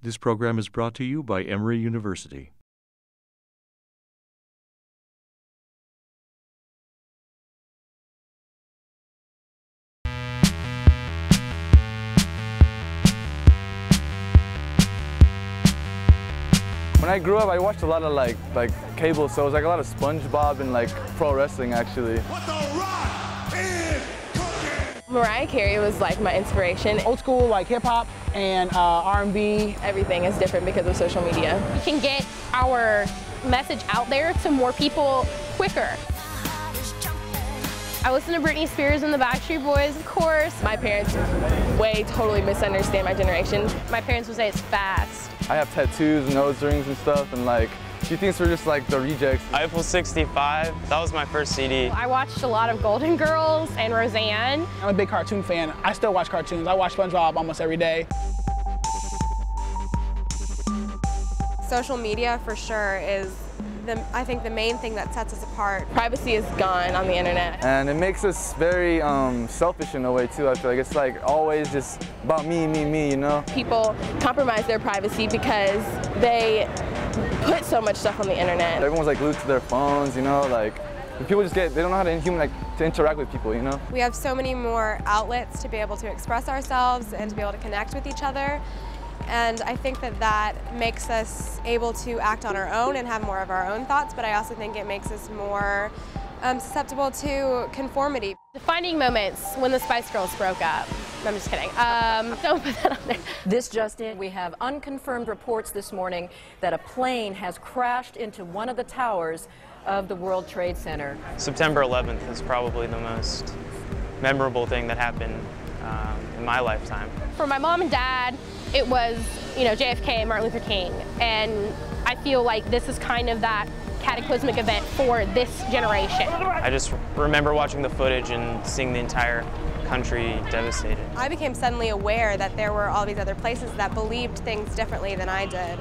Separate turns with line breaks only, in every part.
This program is brought to you by Emory University.
When I grew up, I watched a lot of like like cable so it was like a lot of SpongeBob and like pro wrestling actually.
What the rock is cooking?
Mariah Carey was like my inspiration.
Old school like hip hop and uh, R&B.
Everything is different because of social media.
We can get our message out there to more people quicker. I listen to Britney Spears and the Backstreet Boys, of course.
My parents way totally misunderstand my generation.
My parents would say it's fast.
I have tattoos and nose rings and stuff, and like she thinks we're just like the rejects.
Eiffel 65, that was my first CD.
I watched a lot of Golden Girls and Roseanne.
I'm a big cartoon fan. I still watch cartoons. I watch SpongeBob almost every day.
Social media for sure is the, I think the main thing that sets us apart.
Privacy is gone on the internet.
And it makes us very um, selfish in a way too. I feel like it's like always just about me, me, me, you know?
People compromise their privacy because they put so much stuff on the internet.
Everyone's like glued to their phones, you know, like people just get, they don't know how to human, like, to interact with people, you know?
We have so many more outlets to be able to express ourselves and to be able to connect with each other. And I think that that makes us able to act on our own and have more of our own thoughts, but I also think it makes us more um, susceptible to conformity.
Defining moments when the Spice Girls broke up. I'm just kidding. Um, don't put that on there.
This just in, we have unconfirmed reports this morning that a plane has crashed into one of the towers of the World Trade Center.
September 11th is probably the most memorable thing that happened um, in my lifetime.
For my mom and dad, it was, you know, JFK and Martin Luther King. And I feel like this is kind of that cataclysmic event for this generation.
I just remember watching the footage and seeing the entire country devastated.
I became suddenly aware that there were all these other places that believed things differently than I did.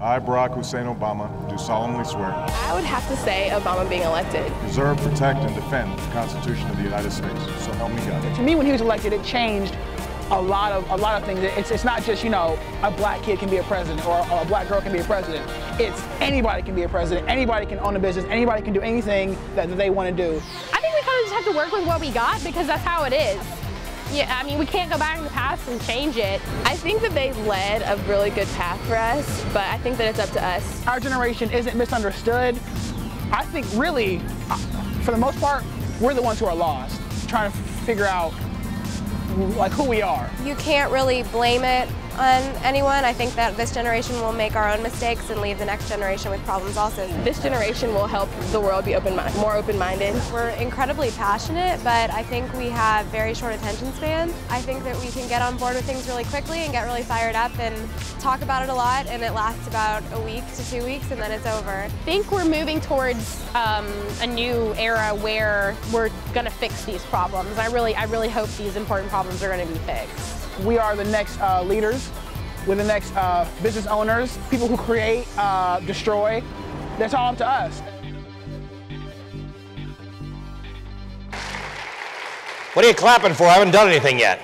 I, Barack Hussein Obama, do solemnly swear
I would have to say Obama being elected.
preserve, protect, and defend the Constitution of the United States. So help me God.
To me, when he was elected, it changed a lot of a lot of things. It's, it's not just you know a black kid can be a president or a black girl can be a president. It's anybody can be a president. Anybody can own a business. Anybody can do anything that, that they want to do.
I think we kind of just have to work with what we got because that's how it is. Yeah, I mean, we can't go back in the past and change it.
I think that they led a really good path for us, but I think that it's up to us.
Our generation isn't misunderstood. I think really, uh, for the most part, we're the ones who are lost, trying to figure out like who we are.
You can't really blame it on anyone. I think that this generation will make our own mistakes and leave the next generation with problems also.
This generation will help the world be open, more open-minded.
We're incredibly passionate, but I think we have very short attention spans. I think that we can get on board with things really quickly and get really fired up and talk about it a lot, and it lasts about a week to two weeks, and then it's over.
I think we're moving towards um, a new era where we're going to fix these problems. I really, I really hope these important problems are going to be fixed.
We are the next uh, leaders. We're the next uh, business owners, people who create, uh, destroy. That's all up to us.
What are you clapping for? I haven't done anything yet.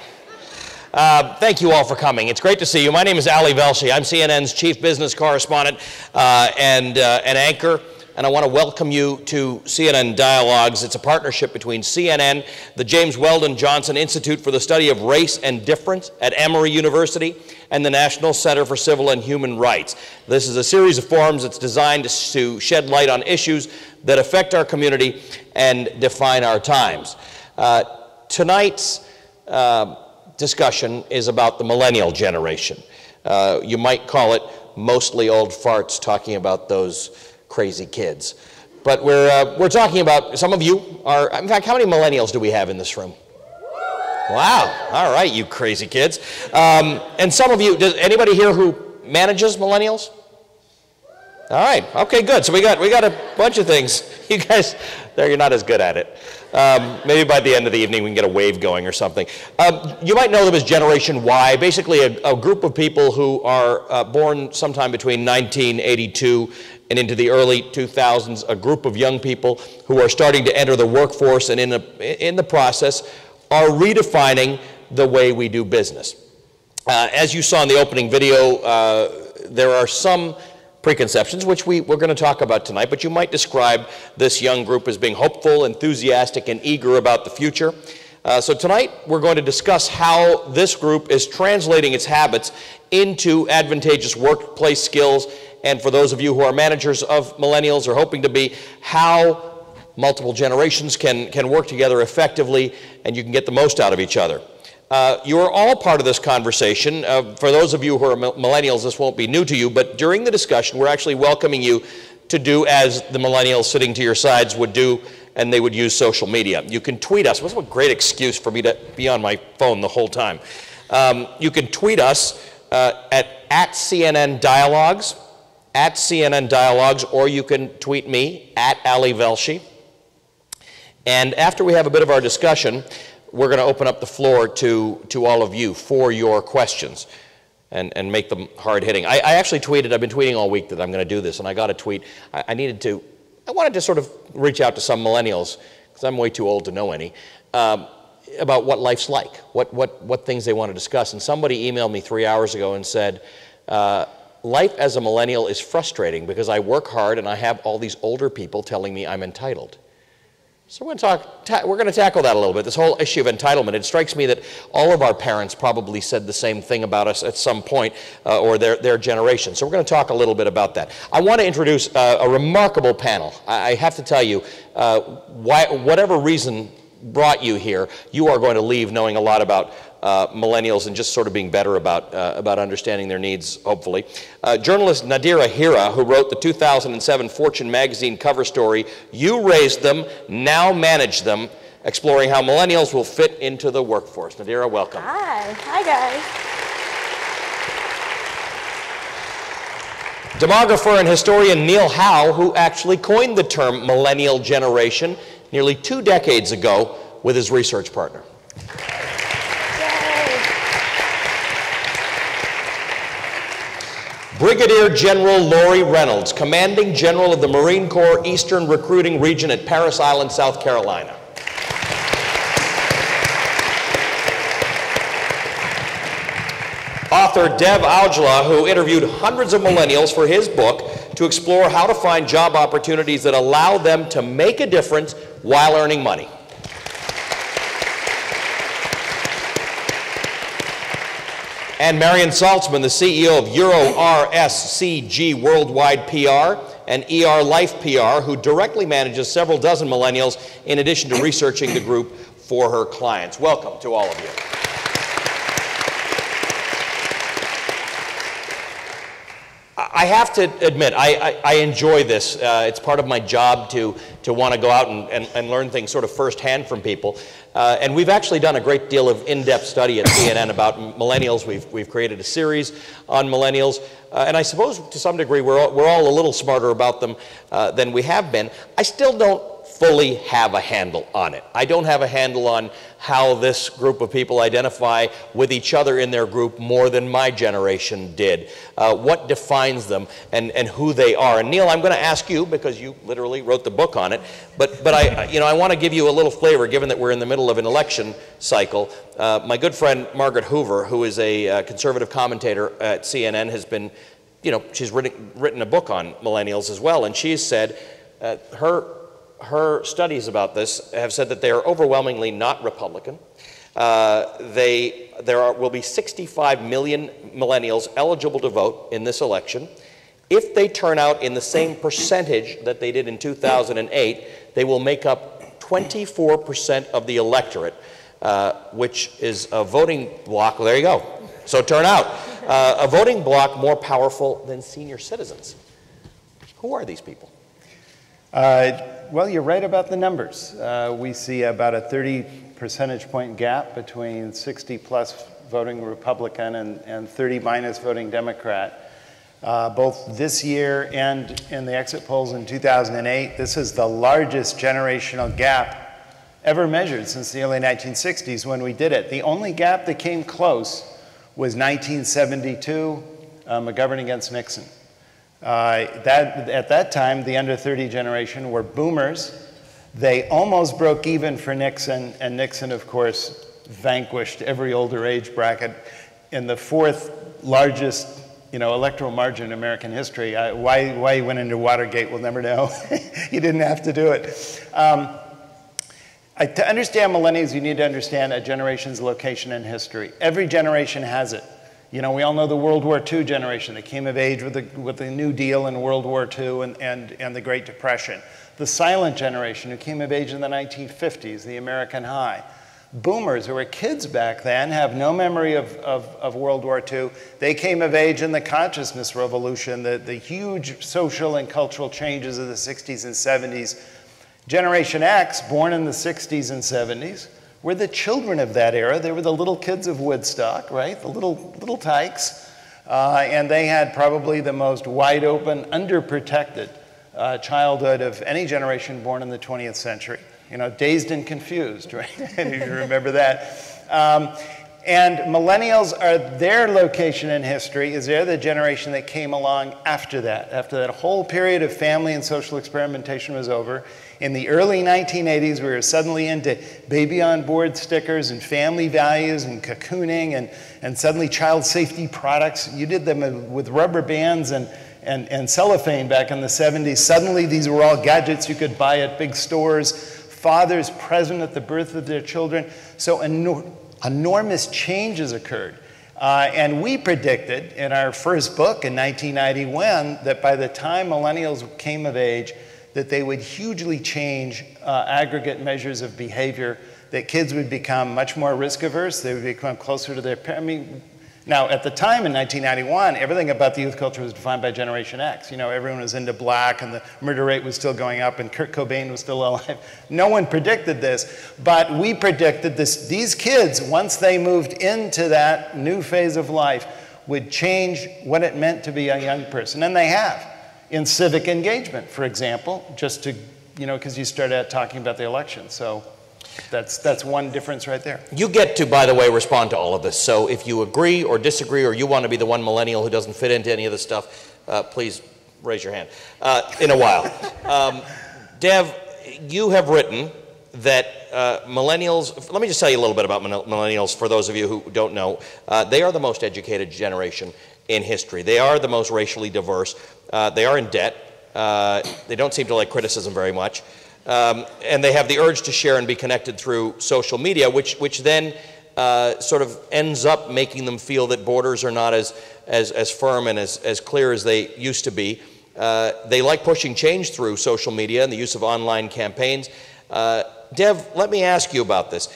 Uh, thank you all for coming. It's great to see you. My name is Ali Velshi. I'm CNN's chief business correspondent uh, and uh, an anchor, and I want to welcome you to CNN Dialogues. It's a partnership between CNN, the James Weldon Johnson Institute for the Study of Race and Difference at Emory University, and the National Center for Civil and Human Rights. This is a series of forums that's designed to shed light on issues that affect our community and define our times. Uh, tonight's uh, discussion is about the millennial generation. Uh, you might call it mostly old farts talking about those crazy kids. But we're, uh, we're talking about, some of you are, in fact, how many millennials do we have in this room? Wow, all right, you crazy kids. Um, and some of you, does anybody here who manages millennials? All right, okay, good. So we got, we got a bunch of things. You guys, there, you're not as good at it. Um, maybe by the end of the evening we can get a wave going or something. Um, you might know them as Generation Y, basically a, a group of people who are uh, born sometime between 1982 and into the early 2000s, a group of young people who are starting to enter the workforce and in, a, in the process are redefining the way we do business. Uh, as you saw in the opening video, uh, there are some preconceptions, which we, we're going to talk about tonight, but you might describe this young group as being hopeful, enthusiastic, and eager about the future. Uh, so tonight we're going to discuss how this group is translating its habits into advantageous workplace skills, and for those of you who are managers of millennials or hoping to be, how multiple generations can, can work together effectively and you can get the most out of each other. Uh, you are all part of this conversation. Uh, for those of you who are millennials, this won't be new to you, but during the discussion, we're actually welcoming you to do as the millennials sitting to your sides would do, and they would use social media. You can tweet us. What's a great excuse for me to be on my phone the whole time? Um, you can tweet us uh, at, at CNN Dialogues, at CNN Dialogues, or you can tweet me at Ali Velshi. And after we have a bit of our discussion, we're going to open up the floor to, to all of you for your questions and, and make them hard hitting. I, I actually tweeted, I've been tweeting all week that I'm going to do this, and I got a tweet. I, I needed to, I wanted to sort of reach out to some millennials, because I'm way too old to know any, um, about what life's like, what, what, what things they want to discuss. And somebody emailed me three hours ago and said, uh, Life as a millennial is frustrating because I work hard and I have all these older people telling me I'm entitled. So we're going, to talk, we're going to tackle that a little bit, this whole issue of entitlement. It strikes me that all of our parents probably said the same thing about us at some point, uh, or their, their generation. So we're going to talk a little bit about that. I want to introduce uh, a remarkable panel. I, I, have to tell you, uh, why, whatever reason brought you here, you are going to leave knowing a lot about uh, millennials and just sort of being better about, uh, about understanding their needs, hopefully. Uh, journalist Nadira Hira, who wrote the 2007 Fortune magazine cover story, You Raised Them, Now Manage Them, exploring how millennials will fit into the workforce. Nadira, welcome.
Hi. Hi, guys.
Demographer and historian Neil Howe, who actually coined the term millennial generation nearly two decades ago with his research partner. Brigadier General Lori Reynolds, Commanding General of the Marine Corps Eastern Recruiting Region at Parris Island, South Carolina. Author Dev Aujla, who interviewed hundreds of millennials for his book to explore how to find job opportunities that allow them to make a difference while earning money. And Marian Salzman, the CEO of Euro RSCG Worldwide PR and ER Life PR, who directly manages several dozen millennials in addition to researching the group for her clients. Welcome to all of you. I have to admit, I, I, I enjoy this. Uh, it's part of my job to, to want to go out and, and, and, learn things sort of firsthand from people. Uh, and we've actually done a great deal of in-depth study at CNN about millennials. We've, we've created a series on millennials. Uh, and I suppose to some degree we're all, we're all a little smarter about them uh, than we have been. I still don't fully have a handle on it. I don't have a handle on how this group of people identify with each other in their group more than my generation did. Uh, what defines them and, and who they are. And Neil, I'm going to ask you because you literally wrote the book on it. But, but I, you know, I want to give you a little flavor given that we're in the middle of an election cycle. Uh, my good friend Margaret Hoover, who is a uh, conservative commentator at CNN, has been, you know, she's written, written a book on millennials as well. And she's said uh, her her studies about this have said that they are overwhelmingly not Republican. Uh, they, there are, will be 65 million millennials eligible to vote in this election. If they turn out in the same percentage that they did in 2008, they will make up 24% of the electorate, uh, which is a voting bloc. Well, there you go. So turn out. Uh, a voting bloc more powerful than senior citizens. Who are these people?
Uh, well, you're right about the numbers. Uh, we see about a 30 percentage point gap between 60 plus voting Republican and, and 30 minus voting Democrat. Uh, both this year and in the exit polls in 2008, this is the largest generational gap ever measured since the early 1960s when we did it. The only gap that came close was 1972, uh, McGovern against Nixon. Uh, that, at that time, the under 30 generation were boomers. They almost broke even for Nixon, and Nixon, of course, vanquished every older age bracket. in the fourth largest you know, electoral margin in American history. I, why, why he went into Watergate, we'll never know. he didn't have to do it. Um, I, to understand millennials, you need to understand a generation's location in history. Every generation has it. You know, we all know the World War II generation that came of age with the, with the New Deal in World War II and, and, and the Great Depression. The silent generation who came of age in the 1950s, the American high boomers who were kids back then have no memory of, of, of, World War II. They came of age in the consciousness revolution, the, the huge social and cultural changes of the 60s and 70s. Generation X, born in the 60s and 70s, were the children of that era. They were the little kids of Woodstock, right? The little, little tykes. Uh, and they had probably the most wide open, underprotected uh, childhood of any generation born in the 20th century you know, dazed and confused, right? If you remember that. Um, and millennials are their location in history is they're the generation that came along after that, after that whole period of family and social experimentation was over. In the early 1980s, we were suddenly into baby on board stickers and family values and cocooning and, and suddenly child safety products. You did them with rubber bands and, and, and cellophane back in the 70s. Suddenly, these were all gadgets you could buy at big stores fathers present at the birth of their children. So enor- enormous changes occurred. Uh, and we predicted in our first book in 1991 that by the time millennials came of age, that they would hugely change uh, aggregate measures of behavior, that kids would become much more risk averse, they would become closer to their parents. I mean, now, at the time in 1991, everything about the youth culture was defined by Generation X. You know, everyone was into black and the murder rate was still going up and Kurt Cobain was still alive. No one predicted this, but we predicted this. These kids, once they moved into that new phase of life, would change what it meant to be a young person. And they have in civic engagement, for example, just to, you know, because you started out talking about the election. So that's, that's one difference right there.
You get to, by the way, respond to all of this. So if you agree or disagree, or you want to be the one millennial who doesn't fit into any of this stuff, uh, please raise your hand uh, in a while. um, Dev, you have written that uh, millennials, let me just tell you a little bit about millennials for those of you who don't know. Uh, they are the most educated generation in history. They are the most racially diverse. Uh, they are in debt. Uh, they don't seem to like criticism very much. Um, and they have the urge to share and be connected through social media, which, which then uh, sort of ends up making them feel that borders are not as, as, as firm and as, as clear as they used to be. Uh, they like pushing change through social media and the use of online campaigns. Uh, Dev, let me ask you about this.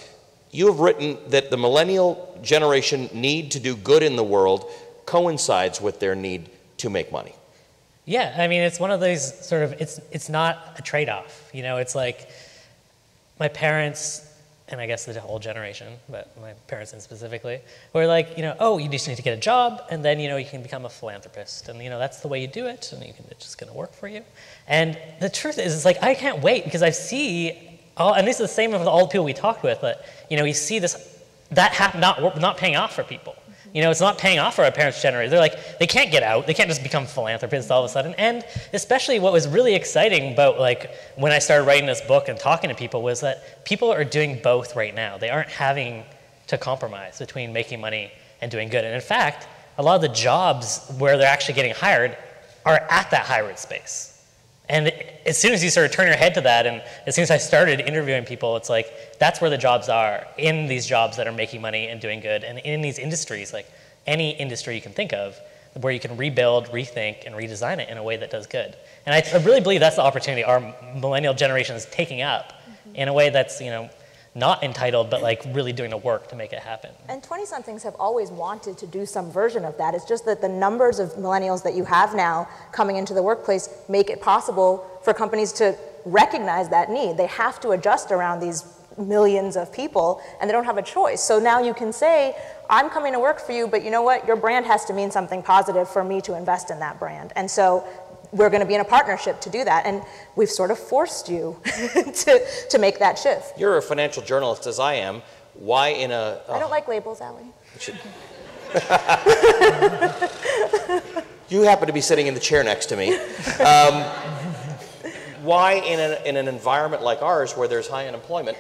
You have written that the millennial generation need to do good in the world coincides with their need to make money.
Yeah, I mean, it's one of those sort of, it's, it's not a trade off. You know, it's like my parents, and I guess the whole generation, but my parents in specifically, were like, you know, oh, you just need to get a job, and then, you know, you can become a philanthropist. And, you know, that's the way you do it, and you can, it's just going to work for you. And the truth is, it's like, I can't wait because I see, all, and this is the same with all the people we talked with, but, you know, you see this, that not, not paying off for people. You know, it's not paying off for our parents' generation. They're like, they can't get out. They can't just become philanthropists all of a sudden. And especially what was really exciting about like when I started writing this book and talking to people was that people are doing both right now. They aren't having to compromise between making money and doing good. And in fact, a lot of the jobs where they're actually getting hired are at that hybrid space. And as soon as you sort of turn your head to that, and as soon as I started interviewing people, it's like that's where the jobs are in these jobs that are making money and doing good, and in these industries, like any industry you can think of, where you can rebuild, rethink, and redesign it in a way that does good. And I, I really believe that's the opportunity our millennial generation is taking up mm-hmm. in a way that's you know not entitled, but like really doing the work to make it happen.
And 20 somethings have always wanted to do some version of that. It's just that the numbers of millennials that you have now coming into the workplace make it possible for companies to recognize that need. They have to adjust around these millions of people and they don't have a choice. So now you can say, I'm coming to work for you, but you know what? Your brand has to mean something positive for me to invest in that brand. And so we're going to be in a partnership to do that. And we've sort of forced you to, to make that shift.
You're a financial journalist, as I am. Why in a.
I don't like labels, Ali.
you happen to be sitting in the chair next to me. Um, why, in, a, in an environment like ours where there's high unemployment,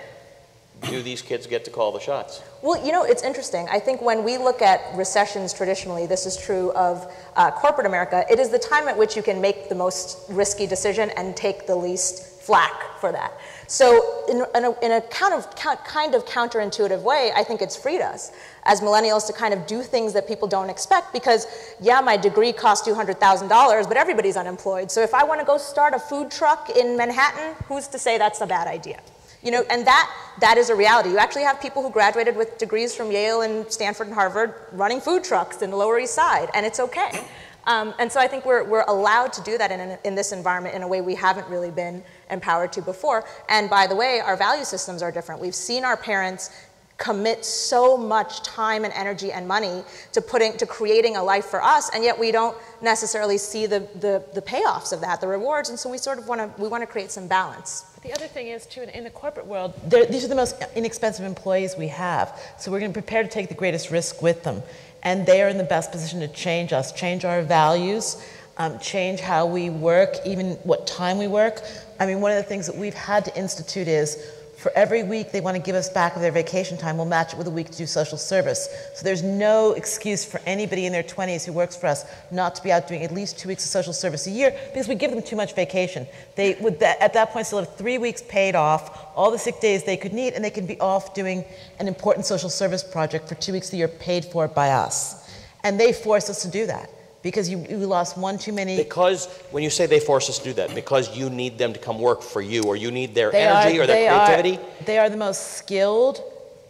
do these kids get to call the shots?
Well, you know, it's interesting. I think when we look at recessions traditionally, this is true of uh, corporate America, it is the time at which you can make the most risky decision and take the least flack for that. So, in, in, a, in a kind, of, kind of counterintuitive way, I think it's freed us as millennials to kind of do things that people don't expect because, yeah, my degree cost $200,000, but everybody's unemployed. So, if I want to go start a food truck in Manhattan, who's to say that's a bad idea? You know, and that, that is a reality. You actually have people who graduated with degrees from Yale and Stanford and Harvard running food trucks in the Lower East Side, and it's okay. Um, and so I think we're, we're allowed to do that in, in this environment in a way we haven't really been empowered to before. And by the way, our value systems are different. We've seen our parents commit so much time and energy and money to putting to creating a life for us and yet we don't necessarily see the, the, the payoffs of that the rewards and so we sort of want to we want to create some balance
the other thing is too in the corporate world these are the most inexpensive employees we have. So we're going to prepare to take the greatest risk with them. And they are in the best position to change us change our values um, change how we work even what time we work. I mean one of the things that we've had to institute is for every week they want to give us back of their vacation time, we'll match it with a week to do social service. So there's no excuse for anybody in their 20s who works for us not to be out doing at least two weeks of social service a year because we give them too much vacation. They would at that point still have three weeks paid off, all the sick days they could need, and they can be off doing an important social service project for two weeks a year paid for by us. And they force us to do that because you, you lost one too many.
Because when you say they force us to do that, because you need them to come work for you, or you need their energy
are,
or their creativity.
Are, they are the most skilled,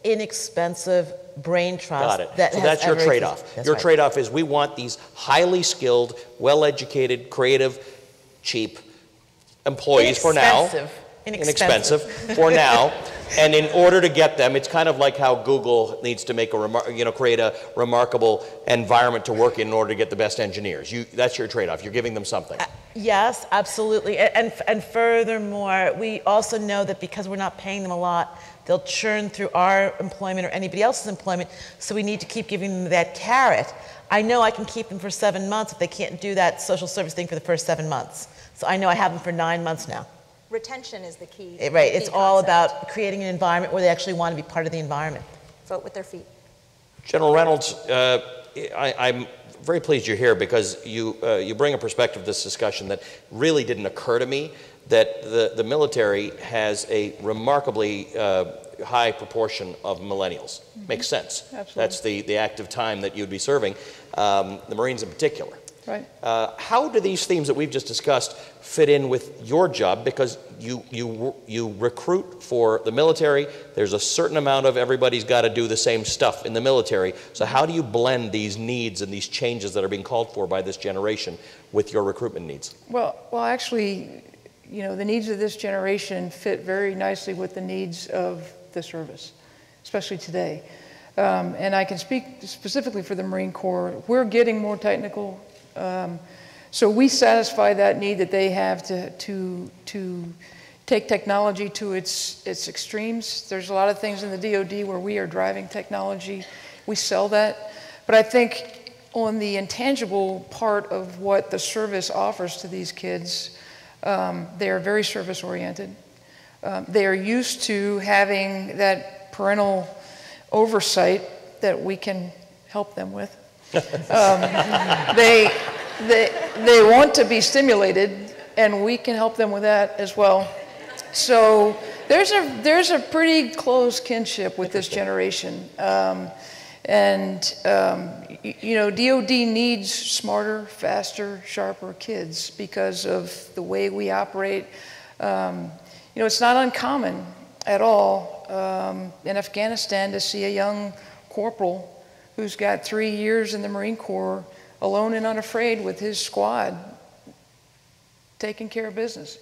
inexpensive brain trust.
Got it.
That
so that's your trade-off.
That's
your
right.
trade-off is we want these highly skilled, well-educated, creative, cheap employees for now.
Inexpensive.
Inexpensive for now. And in order to get them, it's kind of like how Google needs to make a you know create a remarkable environment to work in in order to get the best engineers. You, that's your trade-off. You're giving them something.
Uh, yes, absolutely. And, and and furthermore, we also know that because we're not paying them a lot, they'll churn through our employment or anybody else's employment. So we need to keep giving them that carrot. I know I can keep them for seven months if they can't do that social service thing for the first seven months. So I know I have them for nine months now.
Retention is the key.
It, right.
Key
it's all about creating an environment where they actually want to be part of the environment.
Vote with their feet.
General Reynolds, uh, I, am very pleased you're here because you, uh, you bring a perspective to this discussion that really didn't occur to me that the, the military has a remarkably uh, high proportion of millennials. Mm-hmm. Makes sense.
Absolutely.
That's the, the active time that you'd be serving, um, the Marines in particular.
Right.
Uh, how do these themes that we've just discussed fit in with your job? Because you, you, you recruit for the military, there's a certain amount of everybody's got to do the same stuff in the military. So, how do you blend these needs and these changes that are being called for by this generation with your recruitment needs?
Well, well, actually, you know, the needs of this generation fit very nicely with the needs of the service, especially today. Um, and I can speak specifically for the Marine Corps. We're getting more technical um, so we satisfy that need that they have to, to, to take technology to its, its extremes. There's a lot of things in the DoD where we are driving technology. We sell that. But I think on the intangible part of what the service offers to these kids, um, they are very service oriented. Um, they are used to having that parental oversight that we can help them with. Um, they, they, they want to be stimulated, and we can help them with that as well. So there's a, there's a pretty close kinship with this generation. Um, and, um, you, know, DOD needs smarter, faster, sharper kids because of the way we operate. Um, you know, it's not uncommon at all um, in Afghanistan to see a young corporal who's got three years in the Marine Corps, alone and unafraid with his squad, taking care of business,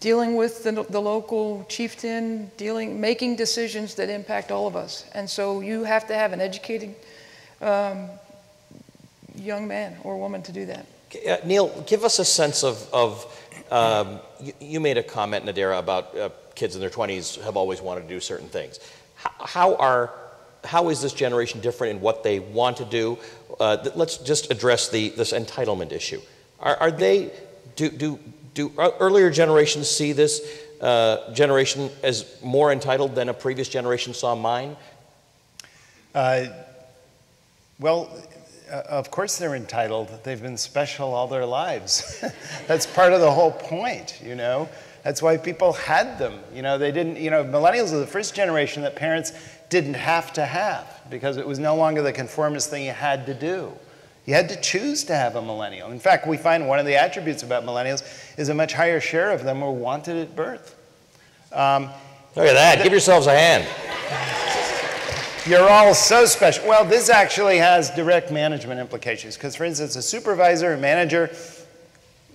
dealing with the, the local chieftain, dealing, making decisions that impact all of us. And so you have to have an educated um, young man or woman to do that.
Uh, Neil, give us a sense of, of um, you, you, made a comment, Nadira, about uh, kids in their 20s have always wanted to do certain things. How, how are how is this generation different in what they want to do? Uh, let's just address the, this entitlement issue. Are, are they, do, do, do earlier generations see this uh, generation as more entitled than a previous generation saw mine?
Uh, well, uh, of course they're entitled. They've been special all their lives. That's part of the whole point, you know. That's why people had them. You know, they didn't, you know, millennials are the first generation that parents didn't have to have because it was no longer the conformist thing you had to do. You had to choose to have a millennial. In fact, we find one of the attributes about millennials is a much higher share of them were wanted at birth. Um,
Look at that. Give yourselves a hand.
You're all so special. Well, this actually has direct management implications because, for instance, a supervisor, a manager,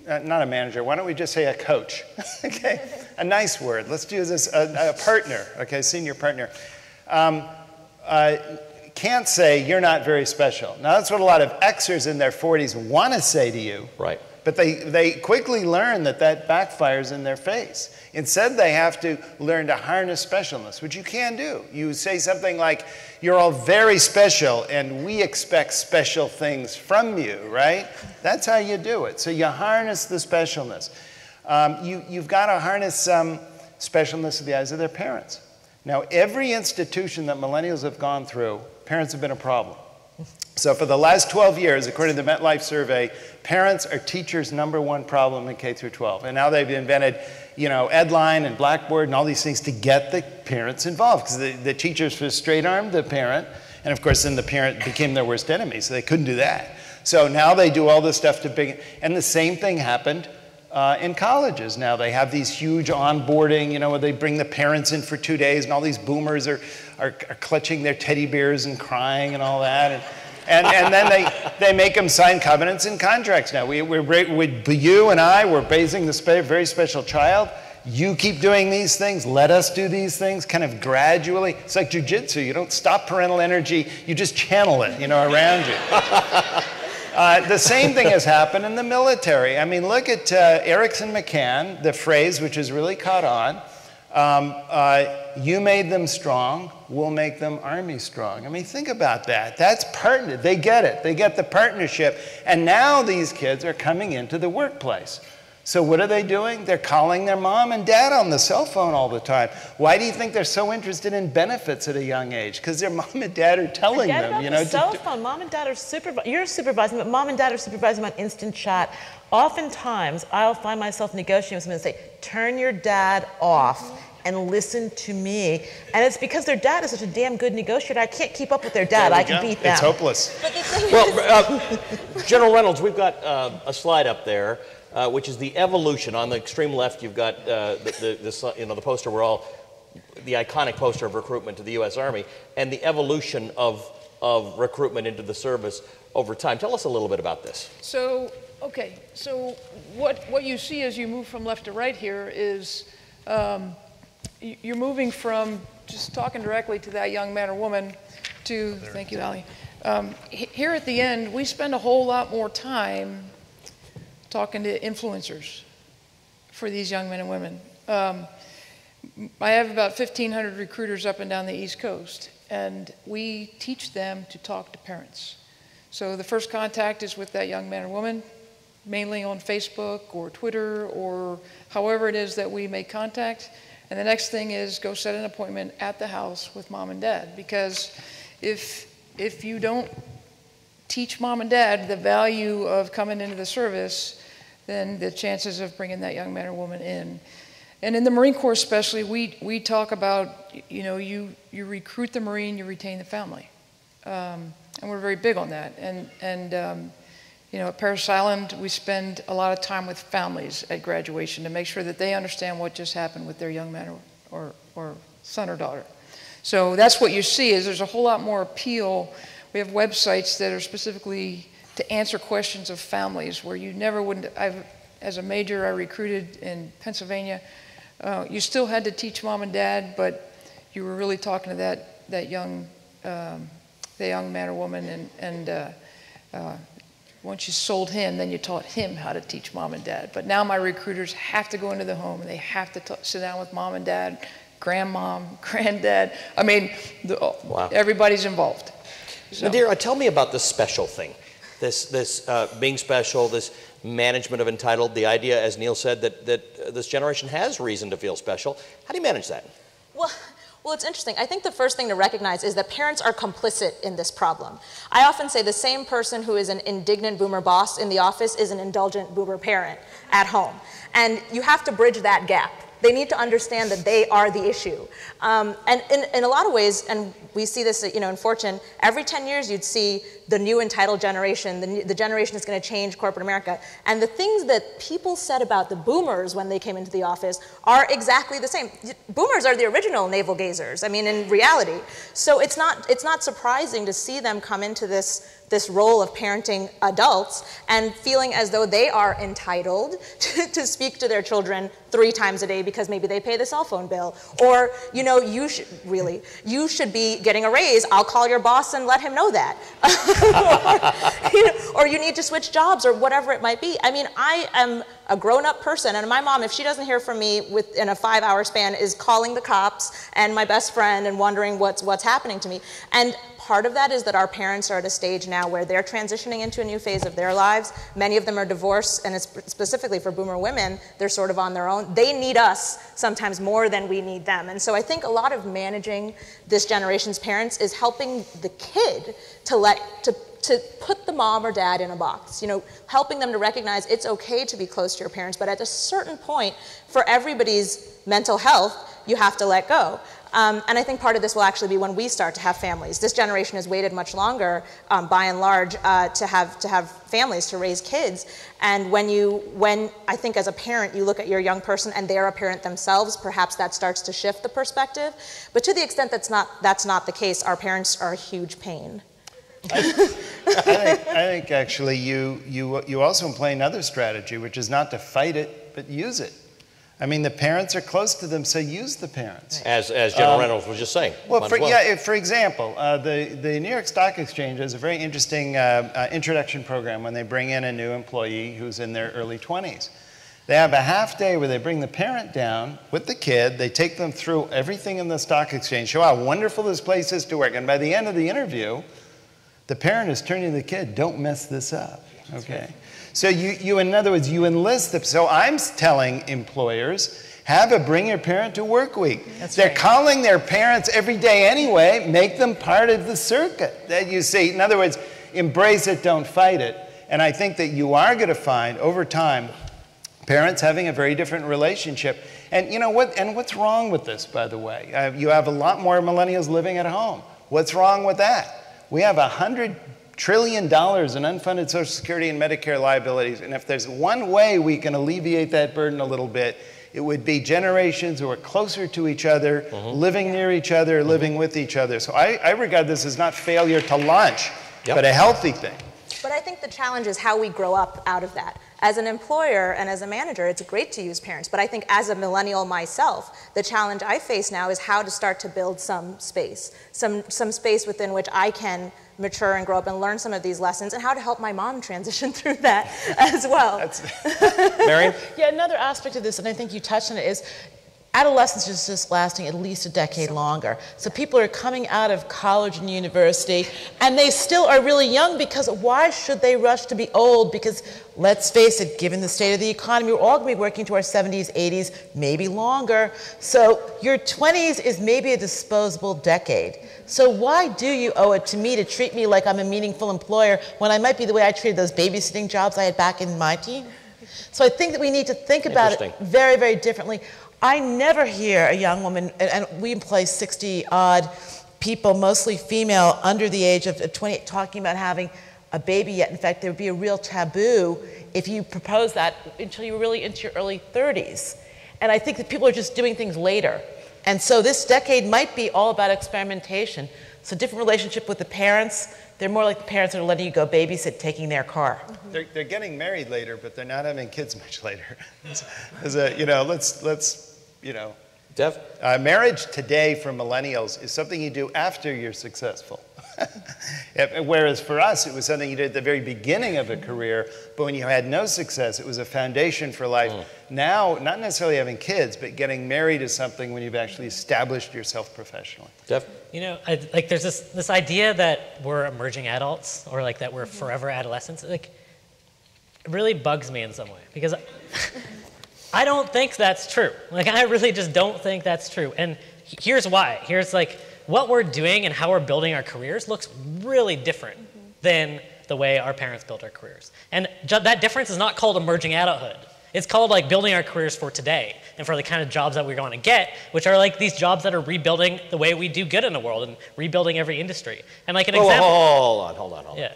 uh, not a manager, why don't we just say a coach? okay, a nice word. Let's do this, a, a partner, okay, senior partner. Um, uh, can't say you're not very special. Now, that's what a lot of Xers in their 40s want to say to you.
Right.
But they, they quickly learn that that backfires in their face. Instead, they have to learn to harness specialness, which you can do. You say something like, You're all very special, and we expect special things from you, right? That's how you do it. So you harness the specialness. Um, you, you've got to harness some specialness in the eyes of their parents. Now, every institution that millennials have gone through, parents have been a problem. So for the last 12 years, according to the MetLife survey, parents are teachers' number one problem in K through 12. And now they've invented, you know, Edline and Blackboard and all these things to get the parents involved because the, the teachers just straight armed the parent. And of course, then the parent became their worst enemy, so they couldn't do that. So now they do all this stuff to big, and the same thing happened uh, in colleges now. They have these huge onboarding, you know, where they bring the parents in for two days, and all these boomers are, are, are clutching their teddy bears and crying and all that. And, and, and then they, they make them sign covenants and contracts now. We, we're, with you and I, we're raising this very special child. You keep doing these things, let us do these things, kind of gradually. It's like jujitsu. You don't stop parental energy, you just channel it, you know, around you. Uh, the same thing has happened in the military. I mean, look at uh, Erickson McCann, the phrase which has really caught on. Um, uh, you made them strong, we'll make them army strong. I mean, think about that. That's partner. They get it. They get the partnership. And now these kids are coming into the workplace. So what are they doing? They're calling their mom and dad on the cell phone all the time. Why do you think they're so interested in benefits at a young age? Because their mom and dad are telling
Forget
them,
about
you
the
know.
cell
to,
phone. Mom and dad are supervising. You're supervising, but mom and dad are supervising on instant chat. Oftentimes, I'll find myself negotiating with someone and say, "Turn your dad off." And listen to me. And it's because their dad is such a damn good negotiator. I can't keep up with their dad. I can
go.
beat them.
It's hopeless.
Well, uh, General Reynolds, we've got uh, a slide up there, uh, which is the evolution. On the extreme left, you've got uh, the, the, the, you know, the poster we're all, the iconic poster of recruitment to the U.S. Army, and the evolution of, of recruitment into the service over time. Tell us a little bit about this.
So, okay, so what, what you see as you move from left to right here is um, you're moving from just talking directly to that young man or woman to, thank you, Ali. Um, here at the end, we spend a whole lot more time talking to influencers for these young men and women. Um, I have about 1,500 recruiters up and down the East Coast, and we teach them to talk to parents. So the first contact is with that young man or woman, mainly on Facebook or Twitter or however it is that we make contact. And the next thing is go set an appointment at the house with mom and dad because if if you don't teach mom and dad the value of coming into the service, then the chances of bringing that young man or woman in. And in the Marine Corps, especially, we, we talk about, you know, you, you recruit the Marine, you retain the family. Um, and we're very big on that. And, and um, you know, at Parris Island, we spend a lot of time with families at graduation to make sure that they understand what just happened with their young man or, or, or son or daughter. So that's what you see is there's a whole lot more appeal. We have websites that are specifically to answer questions of families where you never would. I've, as a major, I recruited in Pennsylvania. Uh, you still had to teach mom and dad, but you were really talking to that that young um, the young man or woman, and and uh, uh, once you sold him, then you taught him how to teach mom and dad. But now my recruiters have to go into the home and they have to t- sit down with mom and dad, grandmom, granddad. I mean, the, everybody's involved. So-
Nadir, uh, tell me about this special thing. This, this uh, being special, this management of entitled, the idea, as Neil said, that, that this generation has reason to feel special. How do you manage that?
Well, well, it's interesting. I think the first thing to recognize is that parents are complicit in this problem. I often say the same person who is an indignant boomer boss in the office is an indulgent boomer parent at home. And you have to bridge that gap. They need to understand that they are the issue. Um, and in, in a lot of ways, and we see this you know, in Fortune, every 10 years you'd see the new entitled generation, the, the generation that's going to change corporate America. And the things that people said about the boomers when they came into the office are exactly the same. Boomers are the original navel gazers, I mean, in reality. So it's not, it's not surprising to see them come into this this role of parenting adults and feeling as though they are entitled to, to, speak to their children three times a day because maybe they pay the cell phone bill. Or, you know, you should really, you should be getting a raise. I'll call your boss and let him know that. or, you know, or you need to switch jobs or whatever it might be. I mean, I am a grown-up person and my mom if she doesn't hear from me within a five hour span is calling the cops and my best friend and wondering what's what's happening to me and Part of that is that our parents are at a stage now where they're transitioning into a new phase of their lives. Many of them are divorced, and it's specifically for boomer women, they're sort of on their own. They need us sometimes more than we need them. And so I think a lot of managing this generation's parents is helping the kid to let, to to put the mom or dad in a box, you know, helping them to recognize it's okay to be close to your parents, but at a certain point, for everybody's mental health, you have to let go. Um, and I think part of this will actually be when we start to have families. This generation has waited much longer, um, by and large, uh, to have to have families to raise kids. And when you, when I think as a parent, you look at your young person and they're a parent themselves, perhaps that starts to shift the perspective. But to the extent that's not that's not the case, our parents are a huge pain.
I, I, think, I think actually you, you, you also employ another strategy, which is not to fight it, but use it. I mean, the parents are close to them, so use the parents.
As, as General
Um,
Reynolds was just saying.
Well, for,
well.
yeah, for example, uh, the, the New York Stock Exchange has a very interesting uh, uh, introduction program when they bring in a new employee who's in their early 20s. They have a half day where they bring the parent down with the kid, they take them through everything in the stock exchange, show how wonderful this place is to work, and by the end of the interview, the parent is turning to the kid, don't mess this up, okay? So you, you, in other words, you enlist them. So I'm telling employers, have a bring your parent to work week. That's They're calling their parents every day anyway, make them part of the circuit. That you see, in other words, embrace it, don't fight it. And I think that you are going to find over time parents having a very different relationship. And you know what? And what's wrong with this, by the way? Uh, you have a lot more millennials living at home. What's wrong with that? We have a hundred trillion dollars in unfunded Social Security and Medicare liabilities. And if there's one way we can alleviate that burden a little bit, it would be generations who are closer to each other, mm-hmm. living near each other, mm-hmm. living with each other. So I, I regard this as not failure to launch, but a healthy thing.
But I think the challenge is how we grow up out of that. As an employer and as a manager, it's great to use parents, but I think as a millennial myself, the challenge I face now is how to start to build some space, some, some space within which I can mature and grow up and learn some of these lessons and how to help my mom transition through that as well.
Marian?
Yeah, another aspect of this, and I think you touched on it, is adolescence is just lasting at least a decade longer. So people are coming out of college and university, and they still are really young because why should they rush to be old? Because let's face it, given the state of the economy, we're all going to be working to our 70s, 80s, maybe longer. So your 20s is maybe a disposable decade. So why do you owe it to me to treat me like I'm a meaningful employer when I might be the way I treated those babysitting jobs I had back in my team? So I think that we need to think about it very, very differently. I never hear a young woman, and, and we employ 60 odd people, mostly female, under the age of 20, talking about having a baby yet. In fact, there would be a real taboo if you propose that until you were really into your early 30s. And I think that people are just doing things later. And so this decade might be all about experimentation. So different relationship with the parents. They're more like the parents that are letting you go babysit, taking their car. Mm-hmm.
They're, they're getting married later, but they're not having kids much later. A, you know, let's, let's, you know.
Dev?
Uh, marriage today for millennials is something you do after you're successful. Whereas for us, it was something you did at the very beginning of a career, but when you had no success, it was a foundation for life. Now, not necessarily having kids, but getting married is something when you've actually established yourself professionally.
Jeff?
You know, I, like there's this this idea that we're emerging adults or like that we're forever adolescents. Like, it really bugs me in some way because I don't think that's true. Like, I really just don't think that's true. And here's why. Here's like what we're doing and how we're building our careers looks really different mm-hmm. than the way our parents built our careers. And ju- that difference is not called emerging adulthood. It's called like building our careers for today and for the kind of jobs that we're going to get, which are like these jobs that are rebuilding the way we do good in the world and rebuilding every industry. And like an
Whoa,
example.
hold on, hold on, hold on.
Yeah.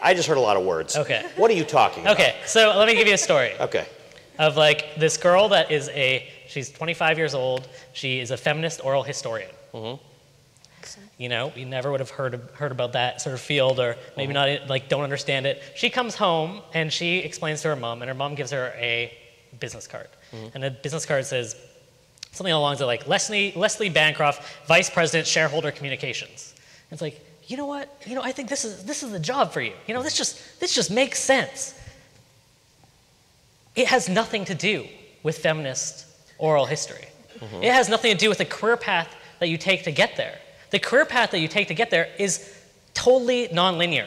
I just heard a lot of words.
Okay.
What are you talking about?
Okay, so let me give you a story.
Okay.
Of like this girl that is a, she's 25 years old. She is a feminist oral historian.
Mm-hmm.
You know, you never would have heard heard about that sort of field, or maybe not like don't understand it. She comes home and she explains to her mom, and her mom gives her a business card,
Mm-hmm.
and the business card says something along the like Leslie Leslie Bancroft, Vice President, Shareholder Communications. And it's like, you know what? You know, I think this is this is the job for you. You know, this just this just makes sense. It has nothing to do with feminist oral history.
Mhm.
It has nothing to do with the career path that you take to get there. The career path that you take to get there is totally nonlinear.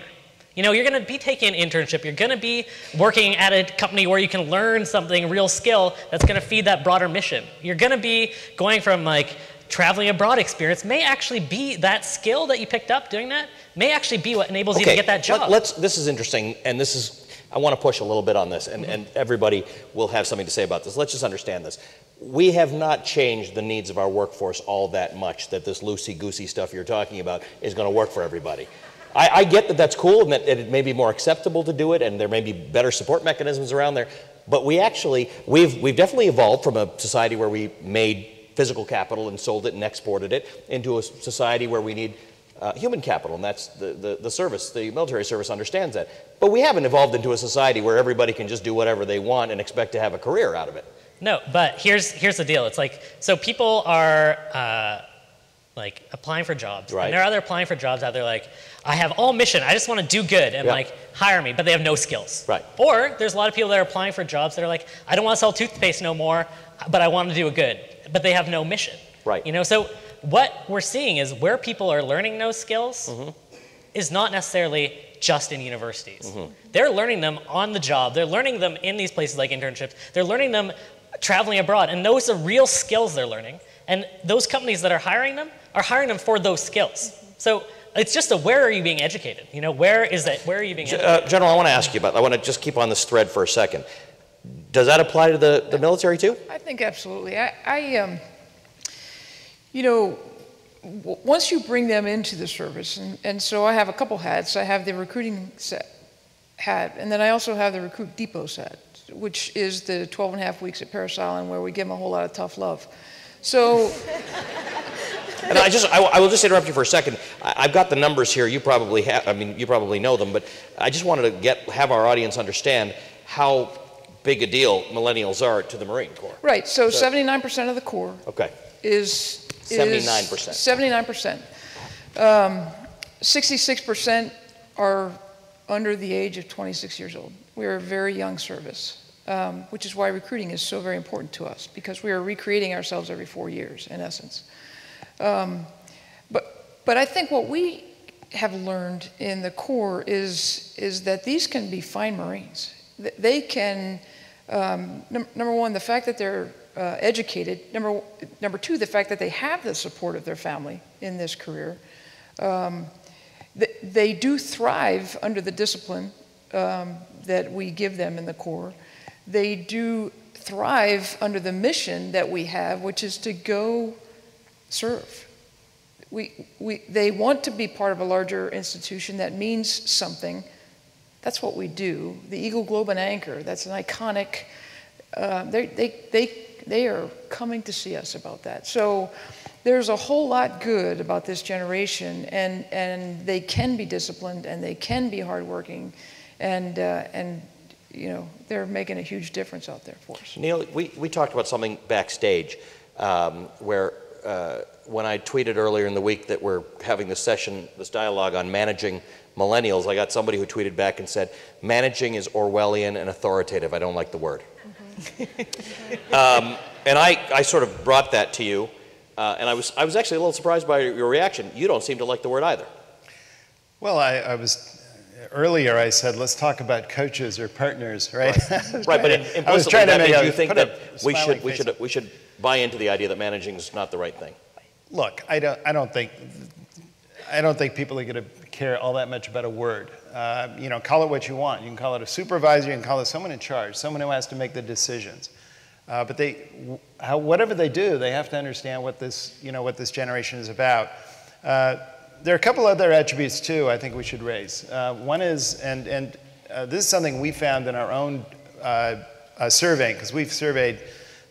You know, you're going to be taking an internship. You're going to be working at a company where you can learn something, real skill that's going to feed that broader mission. You're going to be going from like traveling abroad experience may actually be that skill that you picked up doing that may actually be what enables you to get that job.
Let, us this is interesting, and this is, I want to push a little bit on this, and, and everybody will have something to say about this. Let's just understand this. We have not changed the needs of our workforce all that much that this loosey goosey stuff you're talking about is going to work for everybody. I, I get that that's cool and that it may be more acceptable to do it, and there may be better support mechanisms around there. But we actually, we've, we've definitely evolved from a society where we made physical capital and sold it and exported it into a society where we need uh, human capital, and that's the, the, the service, the military service understands that. But we haven't evolved into a society where everybody can just do whatever they want and expect to have a career out of it.
No, but here's here's the deal. It's like so people are uh, like applying for jobs,
Right.
and there are other applying for jobs out there like I have all mission. I just want to do good and
Yeah.
like hire me, but they have no skills.
Right.
Or there's a lot of people that are applying for jobs that are like I don't want to sell toothpaste no more, but I want to do a good, but they have no mission.
Right.
You know, so what we're seeing is where people are learning those skills
Mm-hmm.
is not necessarily just in universities.
Mm-hmm.
They're learning them on the job. They're learning them in these places like internships. They're learning them traveling abroad. And those are real skills they're learning. And those companies that are hiring them are hiring them for those skills. So it's just a where are you being educated? You know, where is that? Where are you being educated?
Uh, General, I want to ask you about, I want to just keep on this thread for a second. Does that apply to the, the military too?
I think absolutely. I, I um, you know, w- once you bring them into the service, and, and so I have a couple hats. I have the recruiting set hat, and then I also have the recruit depot set, which is the 12 and a half weeks at Parris Island where we give them a whole lot of tough love. So,
And I just, I, I will just interrupt you for a second. I, I've got the numbers here. You probably have, I mean, you probably know them, but I just wanted to get, have our audience understand how big a deal millennials are to the Marine Corps.
right, so
So-
79% of the Corps
Okay.
is, is
79%.
79%. Um, 66% are under the age of 26 years old. We are a very young service, um, which is why recruiting is so very important to us because we are recreating ourselves every four years, in essence. Um, but, but I think what we have learned in the Corps is, is that these can be fine Marines. They can, um, num- number one, the fact that they're uh, educated. Number, number two, the fact that they have the support of their family in this career. Um, th- they do thrive under the discipline um, that we give them in the Corps. They do thrive under the mission that we have, which is to go serve. We, we, they want to be part of a larger institution that means something. That's what we do. The Eagle Globe and Anchor, that's an iconic, uh, they, they, they, they are coming to see us about that. So there's a whole lot good about this generation, and, and they can be disciplined and they can be hardworking, and, uh, and you know, they're making a huge difference out there for us.
Neil, we, we talked about something backstage um, where uh, when I tweeted earlier in the week that we're having this session, this dialogue on managing millennials, I got somebody who tweeted back and said, Managing is Orwellian and authoritative. I don't like the word. um, and I, I sort of brought that to you, uh, and I was, I was actually a little surprised by your reaction. You don't seem to like the word either.
Well, I, I was earlier I said let's talk about coaches or partners, right?
Right, right but
to, implicitly I was trying
that means you think that we should, we, should, we should buy into the idea that managing is not the right thing.
Look, I don't, I don't think I don't think people are going to care all that much about a word. Uh, you know, call it what you want. You can call it a supervisor. You can call it someone in charge, someone who has to make the decisions. Uh, but they, how, whatever they do, they have to understand what this, you know, what this generation is about. Uh, there are a couple other attributes too. I think we should raise. Uh, one is, and and uh, this is something we found in our own uh, survey because we've surveyed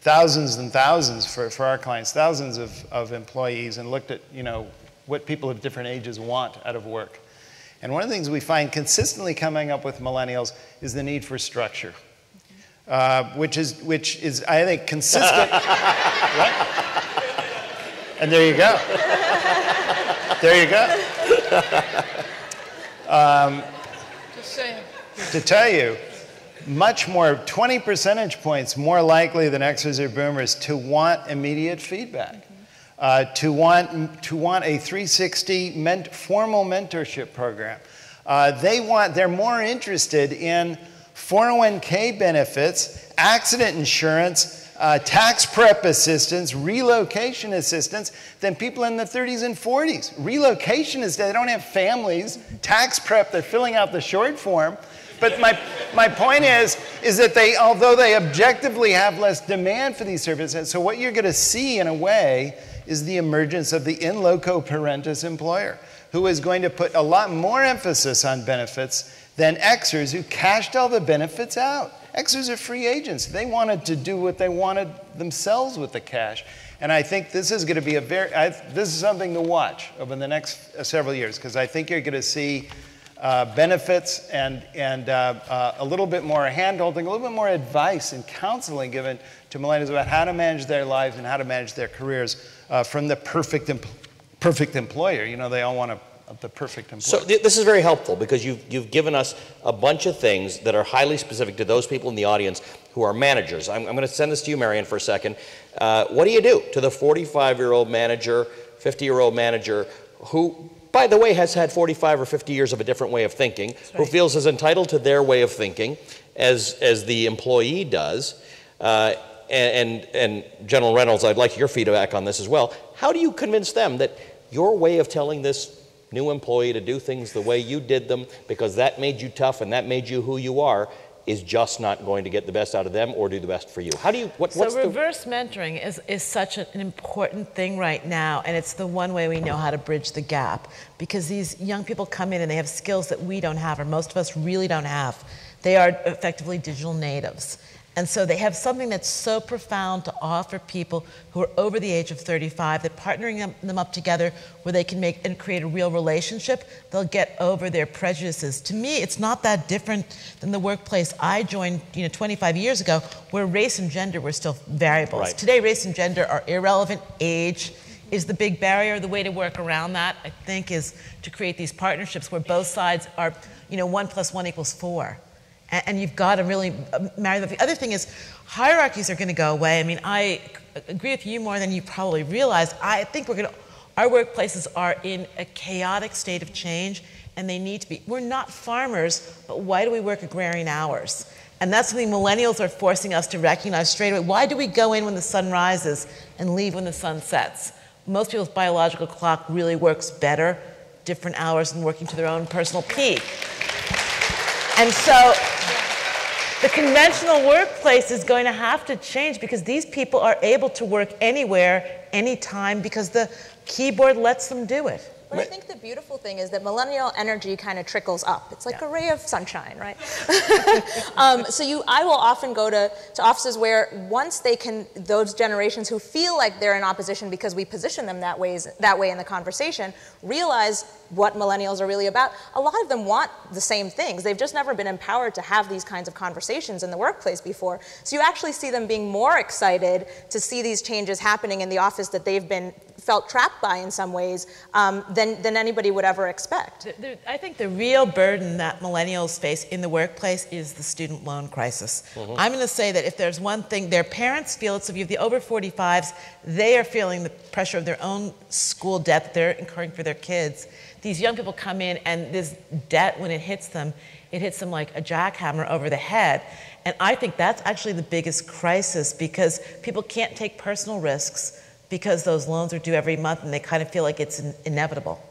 thousands and thousands for, for our clients, thousands of, of employees, and looked at you know what people of different ages want out of work. And one of the things we find consistently coming up with millennials is the need for structure, uh, which, is, which is, I think, consistent. right? And there you go. There you go. Um,
Just saying.
To tell you, much more, 20 percentage points more likely than Xers or Boomers to want immediate feedback uh, to, want, to want a 360 ment- formal mentorship program. Uh, they want, they're more interested in 401k benefits, accident insurance, uh, tax prep assistance, relocation assistance than people in the 30s and 40s. Relocation is they don't have families. Tax prep, they're filling out the short form. But my, my point is, is that they, although they objectively have less demand for these services, so what you're going to see in a way is the emergence of the in loco parentis employer, who is going to put a lot more emphasis on benefits than Xers who cashed all the benefits out. Xers are free agents. They wanted to do what they wanted themselves with the cash. And I think this is going to be a very, I, this is something to watch over the next uh, several years because I think you're going to see uh, benefits and, and uh, uh, a little bit more handholding, a little bit more advice and counseling given to millennials about how to manage their lives and how to manage their careers uh, from the perfect, em- perfect employer. You know, they all want a, the perfect employer.
So th- this is very helpful because you've, you've given us a bunch of things that are highly specific to those people in the audience who are managers. I'm, I'm going to send this to you, Marian, for a second. Uh, what do you do to the 45 year old manager, 50 year old manager who, by the way, has had 45 or 50 years of a different way of thinking, right. who feels as entitled to their way of thinking as, as the employee does? Uh, and, and, General Reynolds, I'd like your feedback on this as well. How do you convince them that your way of telling this new employee to do things the way you did them, because that made you tough and that made you who you are, is just not going to get the best out of them or do the best for you? How do you, what,
so reverse the... mentoring is, is such an important thing right now, and it's the one way we know how to bridge the gap, because these young people come in and they have skills that we don't have, or most of us really don't have. They are effectively digital natives. And so they have something that's so profound to offer people who are over the age of 35 that partnering them, them, up together where they can make and create a real relationship, they'll get over their prejudices. To me, it's not that different than the workplace I joined, you know, 25 years ago, where race and gender were still variables. Right. Today, race and gender are irrelevant. Age is the big barrier. The way to work around that, I think, is to create these partnerships where both sides are, you know, one plus one equals four and you've got to really uh, marry that. The other thing is, hierarchies are going to go away. I mean, I agree with you more than you probably realize. I think we're going to, our workplaces are in a chaotic state of change, and they need to be. We're not farmers, but why do we work agrarian hours? And that's something millennials are forcing us to recognize straight away. Why do we go in when the sun rises and leave when the sun sets? Most people's biological clock really works better, different hours, and working to their own personal peak. And so the conventional workplace is going to have to change because these people are able to work anywhere, anytime, because the keyboard lets them do it.
But I think the beautiful thing is that millennial energy kind of trickles up. It's like a ray of sunshine, right? um, so you, I will often go to, to offices where once they can, those generations who feel like they're in opposition because we position them that ways, that way in the conversation, realize what millennials are really about. A lot of them want the same things. They've just never been empowered to have these kinds of conversations in the workplace before. So you actually see them being more excited to see these changes happening in the office that they've been felt trapped by in some ways um, than, than anybody would ever expect.
The, the, I think the real burden that millennials face in the workplace is the student loan crisis.
Mm-hmm.
I'm going to say that if there's one thing their parents feel, it's of you, have the over 45s, they are feeling the pressure of their own school debt that they're incurring for their kids. These young people come in and this debt, when it hits them, it hits them like a jackhammer over the head. And I think that's actually the biggest crisis because people can't take personal risks because those loans are due every month and they kind of feel like it's in- inevitable.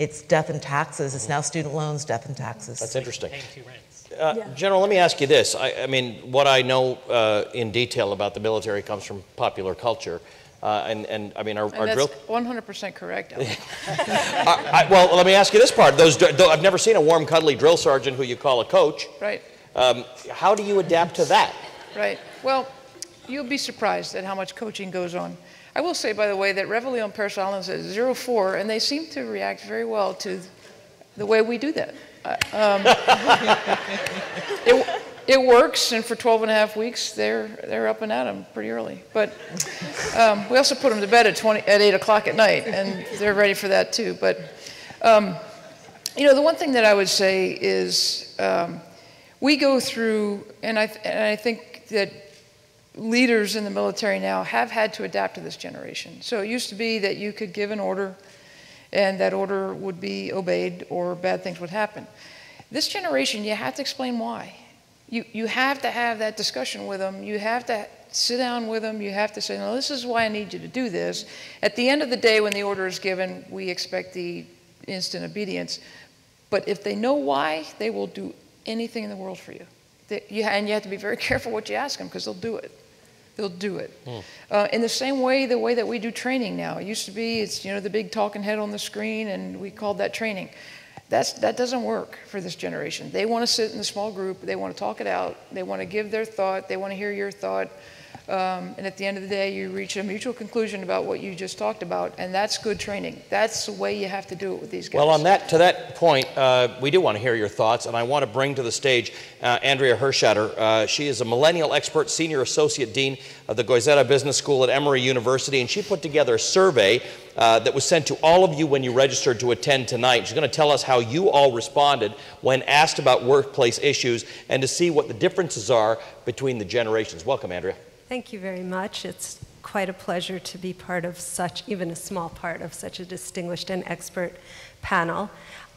It's death and taxes. It's now student loans, death and taxes.
That's interesting. Uh, General, let me ask you this. I, I mean, what I know uh, in detail about the military comes from popular culture. Uh, and, and I mean, our,
And
our
that's
drill.
100% correct, Alan.
I, well, let me ask you this part. Those, though I've never seen a warm, cuddly drill sergeant who you call a coach.
Right,
Um, how do you adapt to that?
right. Well, you'll be surprised at how much coaching goes on. I will say, by the way, that Reveille on Parris Islands is 04, and they seem to react very well to the way we do that. Uh, um, it, it works, and for 12 and a half weeks, they're, they're up and at 'em pretty early. But um, we also put them to bed at, 20, at 8 o'clock at night, and they're ready for that too. But, um, you know, the one thing that I would say is um, we go through, and I, and I think that leaders in the military now have had to adapt to this generation. So it used to be that you could give an order and that order would be obeyed or bad things would happen. This generation, you have to explain why. You, you have to have that discussion with them. You have to sit down with them. You have to say, no, this is why I need you to do this. At the end of the day, when the order is given, we expect the instant obedience. But if they know why, they will do anything in the world for you. They, you and you have to be very careful what you ask them because they'll do it. They'll do it. Uh, in the same way, the way that we do training now. It used to be it's you know the big talking head on the screen, and we called that training. That's, that doesn't work for this generation. They want to sit in a small group. They want to talk it out. They want to give their thought. They want to hear your thought. Um, and at the end of the day, you reach a mutual conclusion about what you just talked about, and that's good training. That's the way you have to do it with these guys.
Well, on that to that point, uh, we do want to hear your thoughts, and I want to bring to the stage uh, Andrea Hershatter. Uh, she is a millennial expert, senior associate dean of the Goizueta Business School at Emory University, and she put together a survey uh, that was sent to all of you when you registered to attend tonight. She's going to tell us how you all responded when asked about workplace issues and to see what the differences are between the generations. Welcome, Andrea.
Thank you very much. It's quite a pleasure to be part of such, even a small part of such a distinguished and expert panel.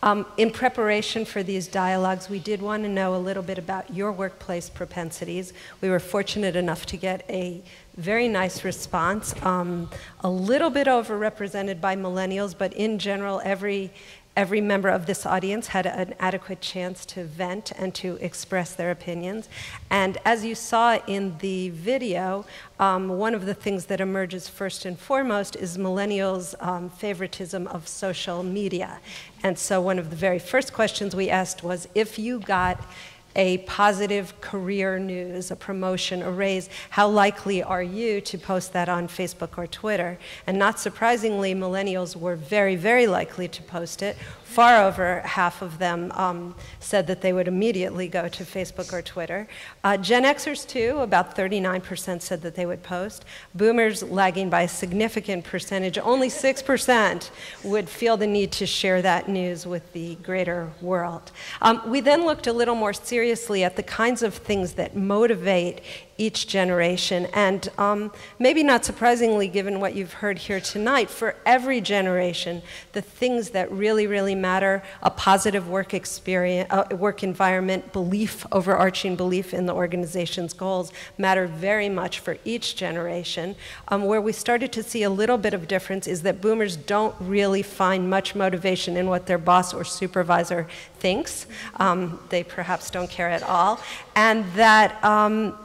Um, in preparation for these dialogues, we did want to know a little bit about your workplace propensities. We were fortunate enough to get a very nice response, um, a little bit overrepresented by millennials, but in general, every Every member of this audience had an adequate chance to vent and to express their opinions. And as you saw in the video, um, one of the things that emerges first and foremost is millennials' um, favoritism of social media. And so, one of the very first questions we asked was if you got a positive career news, a promotion, a raise, how likely are you to post that on Facebook or Twitter? And not surprisingly, millennials were very, very likely to post it. Far over half of them um, said that they would immediately go to Facebook or Twitter. Uh, Gen Xers, too, about 39% said that they would post. Boomers lagging by a significant percentage, only 6% would feel the need to share that news with the greater world. Um, we then looked a little more seriously at the kinds of things that motivate each generation. And um, maybe not surprisingly, given what you've heard here tonight, for every generation, the things that really, really matter a positive work experience, uh, work environment, belief, overarching belief in the organization's goals matter very much for each generation. Um, where we started to see a little bit of difference is that boomers don't really find much motivation in what their boss or supervisor thinks. Um, they perhaps don't care at all. And that um,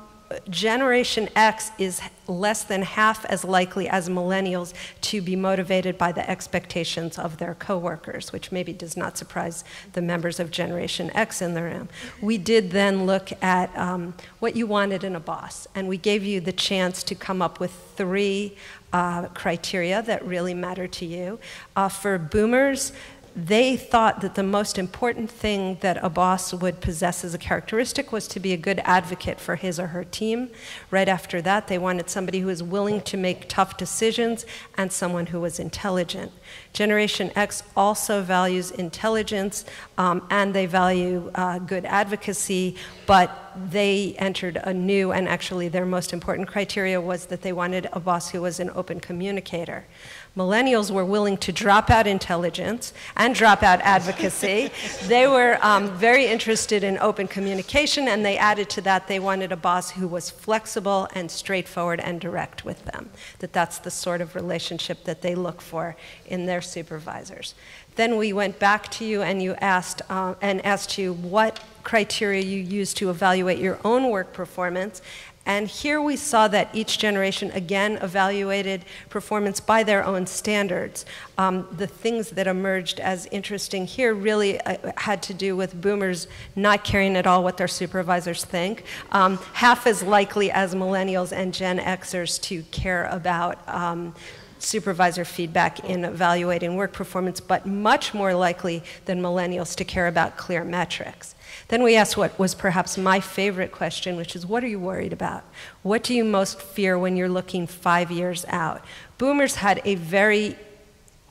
Generation X is less than half as likely as millennials to be motivated by the expectations of their coworkers, which maybe does not surprise the members of Generation X in the room. We did then look at um, what you wanted in a boss, and we gave you the chance to come up with three uh, criteria that really matter to you. Uh, for boomers, they thought that the most important thing that a boss would possess as a characteristic was to be a good advocate for his or her team. Right after that, they wanted somebody who was willing to make tough decisions and someone who was intelligent. Generation X also values intelligence um, and they value uh, good advocacy, but they entered a new, and actually their most important criteria was that they wanted a boss who was an open communicator. Millennials were willing to drop out intelligence and drop out advocacy. they were um, very interested in open communication, and they added to that they wanted a boss who was flexible and straightforward and direct with them. That that's the sort of relationship that they look for in their supervisors. Then we went back to you and you asked uh, and asked you what criteria you use to evaluate your own work performance and here we saw that each generation again evaluated performance by their own standards. Um, the things that emerged as interesting here really uh, had to do with boomers not caring at all what their supervisors think, um, half as likely as millennials and Gen Xers to care about um, supervisor feedback in evaluating work performance, but much more likely than millennials to care about clear metrics. Then we asked what was perhaps my favorite question, which is what are you worried about? What do you most fear when you're looking five years out? Boomers had a very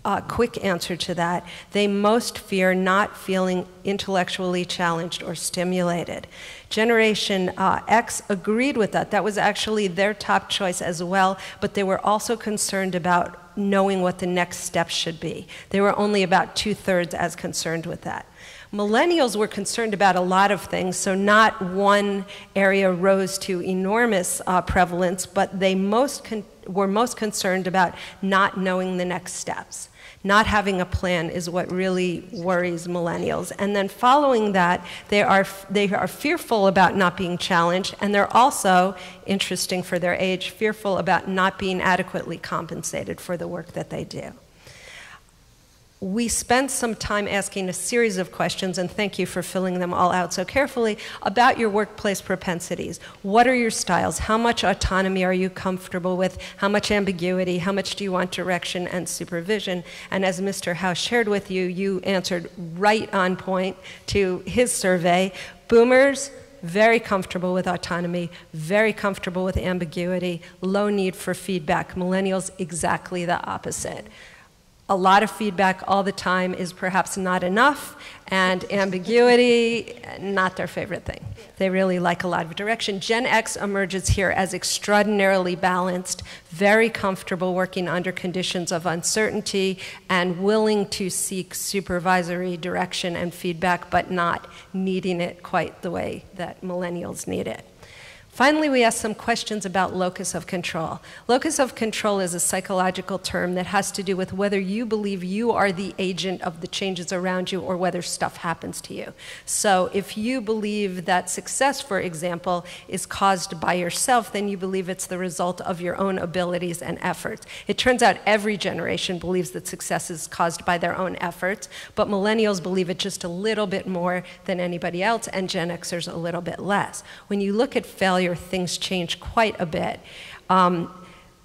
uh, quick answer to that. They most fear not feeling intellectually challenged or stimulated. Generation uh, X agreed with that. That was actually their top choice as well, but they were also concerned about knowing what the next steps should be. They were only about two thirds as concerned with that. Millennials were concerned about a lot of things, so not one area rose to enormous uh, prevalence, but they most were most concerned about not knowing the next steps. Not having a plan is what really worries millennials. And then following that, they are, they are fearful about not being challenged, and they're also, interesting for their age, fearful about not being adequately compensated for the work that they do we spent some time asking a series of questions, and thank you for filling them all out so carefully, about your workplace propensities. What are your styles? How much autonomy are you comfortable with? How much ambiguity? How much do you want direction and supervision? And as Mr. Howe's shared with you, you answered right on point to his survey. Boomers, very comfortable with autonomy, very comfortable with ambiguity, low need for feedback. Millennials, exactly the opposite a lot of feedback all the time is perhaps not enough, and ambiguity, not their favorite thing. They really like a lot of direction. Gen X emerges here as extraordinarily balanced, very comfortable working under conditions of uncertainty, and willing to seek supervisory direction and feedback, but not needing it quite the way that millennials need it. Finally, we asked some questions about locus of control. Locus of control is a psychological term that has to do with whether you believe you are the agent of the changes around you or whether stuff happens to you. So, if you believe that success, for example, is caused by yourself, then you believe it's the result of your own abilities and efforts. It turns out every generation believes that success is caused by their own efforts, but millennials believe it just a little bit more than anybody else, and Gen Xers a little bit less. When you look at failure, things change quite a bit. Um,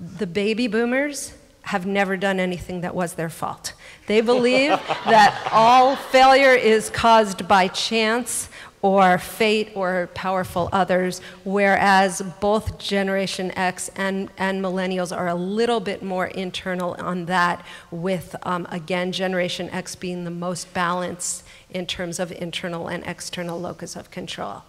the baby boomers have never done anything that was their fault. They believe that all failure is caused by chance or fate or powerful others, whereas both Generation X and, and millennials are a little bit more internal on that, with, um, again, Generation X being the most balanced in terms of internal and external locus of control.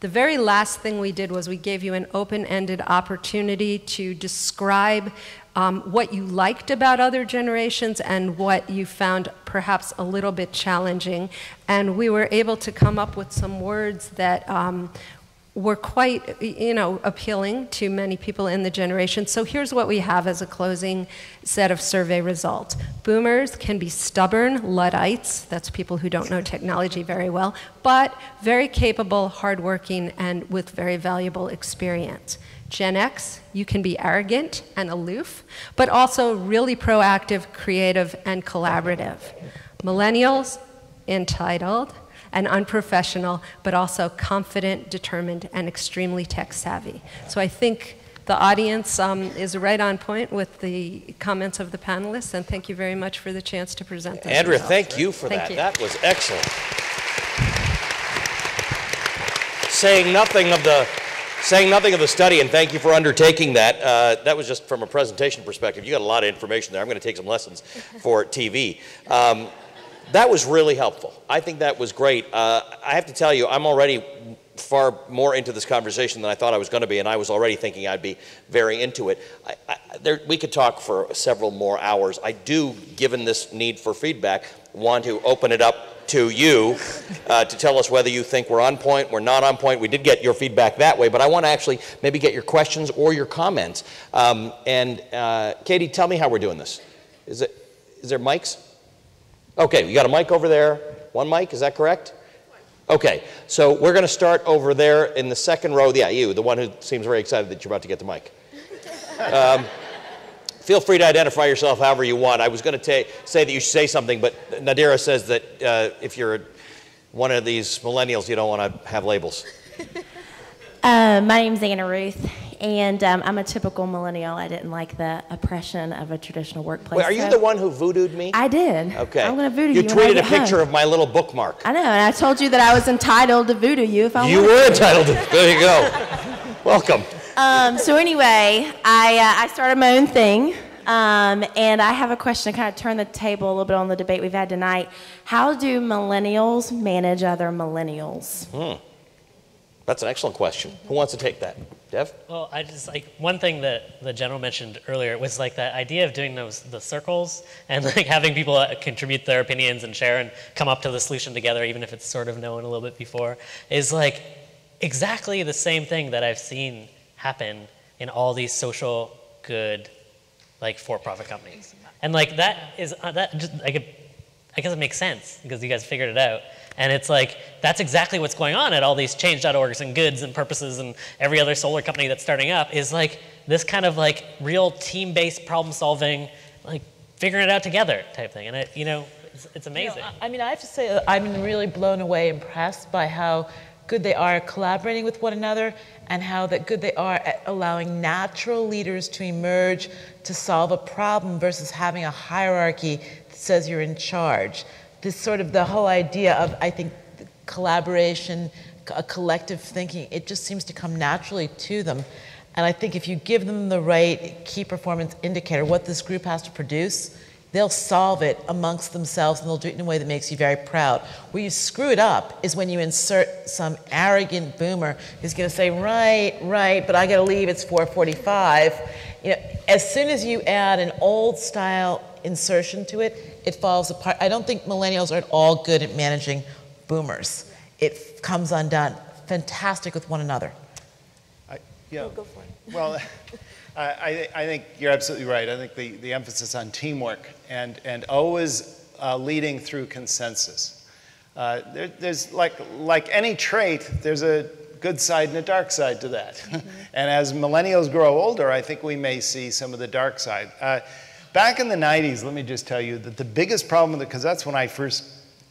The very last thing we did was we gave you an open ended opportunity to describe um, what you liked about other generations and what you found perhaps a little bit challenging. And we were able to come up with some words that um, were quite, you know, appealing to many people in the generation. So here's what we have as a closing set of survey results. Boomers can be stubborn Luddites, that's people who don't know technology very well, but very capable, hardworking, and with very valuable experience. Gen X, you can be arrogant and aloof, but also really proactive, creative, and collaborative. Millennials, entitled, and unprofessional, but also confident, determined, and extremely tech savvy. So I think the audience um, is right on point with the comments of the panelists, and thank you very much for the chance to present this.
Andrea,
results.
thank you for
Thank
that.
you.
That was excellent. Saying nothing of the saying nothing of the study, and thank you for undertaking that. Uh, that was just from a presentation perspective. You got a lot of information there. I'm going to take some lessons for TV. Um, that was really helpful. I think that was great. Uh, I have to tell you, I'm already far more into this conversation than I thought I was going to be, and I was already thinking I'd be very into it. I, I, there, we could talk for several more hours. I do, given this need for feedback, want to open it up to you uh, to tell us whether you think we're on point, we're not on point. We did get your feedback that way, but I want to actually maybe get your questions or your comments. Um, and uh, Katie, tell me how we're doing this. Is it? Is there mics? Okay, you got a mic over there. One mic, is that correct? Okay, so we're going to start over there in the second row. Yeah, you, the one who seems very excited that you're about to get the mic. Um, feel free to identify yourself however you want. I was going to say that you should say something, but Nadira says that uh, if you're one of these millennials, you don't want to have labels.
Uh, my name's Anna Ruth, and um, I'm a typical millennial. I didn't like the oppression of a traditional workplace.
Wait, are you
so-
the one who voodooed me?
I did.
Okay.
I'm going to voodoo
You
you.
tweeted a
get home.
picture of my little bookmark.
I know, and I told you that I was entitled to voodoo you if I
You
wanted
were
to.
entitled to. There you go. Welcome.
Um, so anyway, I uh, I started my own thing, um, and I have a question to kind of turn the table a little bit on the debate we've had tonight. How do millennials manage other millennials?
Hmm. That's an excellent question. Who wants to take that? Dev?
Well, I just like one thing that the general mentioned earlier was like that idea of doing those the circles and like having people uh, contribute their opinions and share and come up to the solution together, even if it's sort of known a little bit before, is like exactly the same thing that I've seen happen in all these social good, like for-profit companies, and like that is uh, that just like I guess it makes sense because you guys figured it out. And it's like, that's exactly what's going on at all these change.orgs and goods and purposes and every other solar company that's starting up is like this kind of like real team-based problem solving, like figuring it out together type thing. And it, you know, it's, it's amazing.
I I mean, I have to say, uh, I'm really blown away, impressed by how good they are collaborating with one another and how that good they are at allowing natural leaders to emerge to solve a problem versus having a hierarchy that says you're in charge. This sort of the whole idea of, I think, collaboration, a collective thinking, it just seems to come naturally to them. And I think if you give them the right key performance indicator, what this group has to produce, they'll solve it amongst themselves and they'll do it in a way that makes you very proud. Where you screw it up is when you insert some arrogant boomer who's going to say, right, right, but I got to leave, it's 445. You know, as soon as you add an old style insertion to it, it falls apart. I don't think millennials are at all good at managing boomers. It comes undone. Fantastic with one another.
Yeah. Well, I, I, I think you're absolutely right. I think the, the emphasis on teamwork and, and always uh, leading through consensus. Uh, there, there's like, like any trait, there's a good side and a dark side to that. and as millennials grow older, I think we may see some of the dark side. Uh, back in the 90s, let me just tell you that the biggest problem, because that's when I first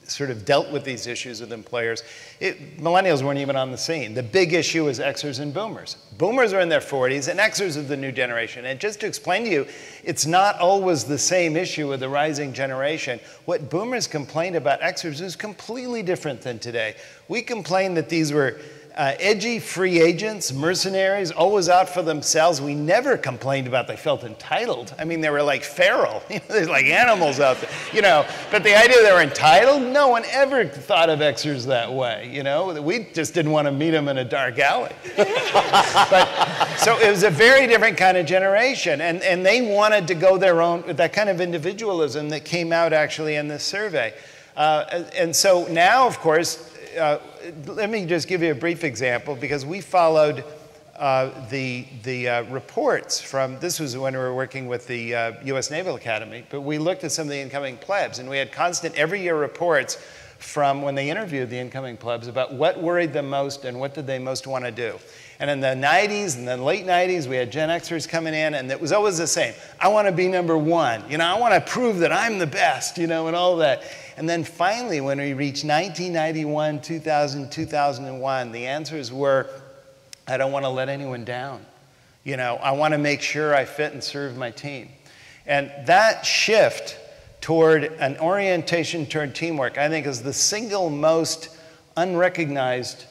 sort of dealt with these issues with employers, it, millennials weren't even on the scene. The big issue was Xers and Boomers. Boomers are in their 40s, and Xers are the new generation. And just to explain to you, it's not always the same issue with the rising generation. What Boomers complained about Xers is completely different than today. We complained that these were uh, edgy free agents, mercenaries, always out for themselves. We never complained about they felt entitled. I mean, they were like feral. There's like animals out there, you know. But the idea they were entitled, no one ever thought of Xers that way, you know. We just didn't want to meet them in a dark alley. but so it was a very different kind of generation, and, and they wanted to go their own, that kind of individualism that came out actually in this survey. Uh, and so now, of course, uh, let me just give you a brief example because we followed uh, the, the uh, reports from, this was when we were working with the US uh, Naval Academy, but we looked at some of the incoming plebs and we had constant every year reports from when they interviewed the incoming plebs about what worried them most and what did they most want to do. And in the 90s and then late 90s, we had Gen Xers coming in, and it was always the same. I want to be number one. You know, I want to prove that I'm the best, you know, and all that. And then finally, when we reached 1991, 2000, 2001, the answers were I don't want to let anyone down. You know, I want to make sure I fit and serve my team. And that shift toward an orientation toward teamwork, I think, is the single most unrecognized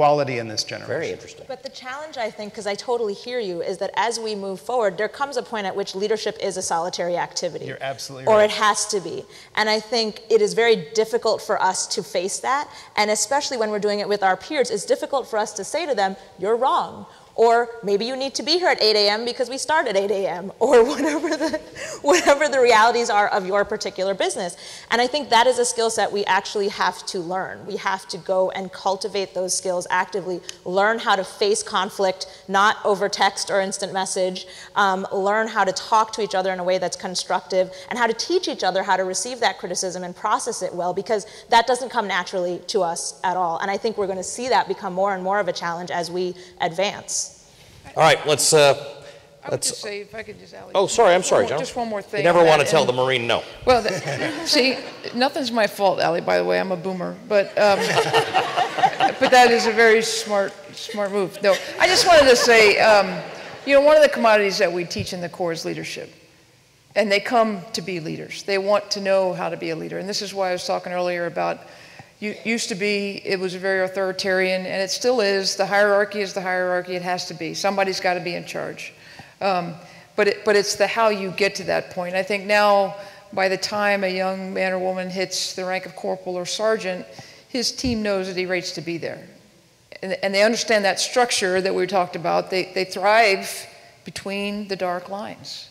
quality in this generation.
Very interesting.
But the challenge, I think, because I totally hear you, is that as we move forward, there comes a point at which leadership is a solitary activity.
You're absolutely
or
right.
Or it has to be. And I think it is very difficult for us to face that. And especially when we're doing it with our peers, it's difficult for us to say to them, you're wrong or maybe you need to be here at 8 a.m. because we start at 8 a.m. or whatever the, whatever the realities are of your particular business. And I think that is a skill set we actually have to learn. We have to go and cultivate those skills actively, learn how to face conflict, not over text or instant message, um, learn how to talk to each other in a way that's constructive, and how to teach each other how to receive that criticism and process it well, because that doesn't come naturally to us at all. And I think we're going to see that become more and more of a challenge as we advance.
All right, let's. Uh,
I would just say, if I could just, Ali,
Oh, sorry, I'm sorry,
one more-
John.
Just one more thing.
You never
on
want
that,
to tell
and-
the Marine no.
Well, see, nothing's my fault, Ali. By the way, I'm a boomer, but um, but that is a very smart smart move. No, I just wanted to say, um, you know, one of the commodities that we teach in the Corps is leadership, and they come to be leaders. They want to know how to be a leader, and this is why I was talking earlier about. Used to be, it was very authoritarian, and it still is. The hierarchy is the hierarchy. It has to be. Somebody's got to be in charge. Um, but, it, but it's the how you get to that point. I think now, by the time a young man or woman hits the rank of corporal or sergeant, his team knows that he rates to be there. And, and they understand that structure that we talked about. They, they thrive between the dark lines.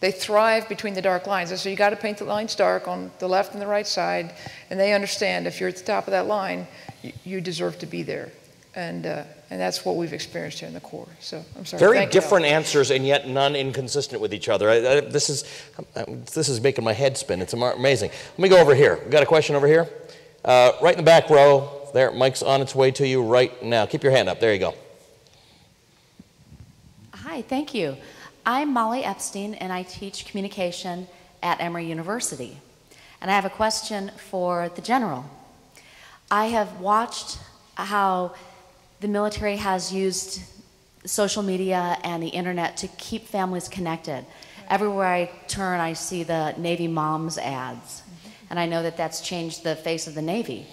They thrive between the dark lines. So you got to paint the lines dark on the left and the right side. And they understand if you're at the top of that line, you, you deserve to be there. And, uh, and that's what we've experienced here in the Corps. So I'm sorry.
Very
Thank
different
Alex.
answers, and yet none inconsistent with each other. I, I, this is this is making my head spin. It's amazing. Let me go over here. We've got a question over here, uh, right in the back row. There, mic's on its way to you right now. Keep your hand up. There you go.
Hi, thank you. I'm Molly Epstein, and I teach communication at Emory University. And I have a question for the general. I have watched how the military has used social media and the internet to keep families connected. Everywhere I turn, I see the Navy Moms ads, and I know that that's changed the face of the Navy.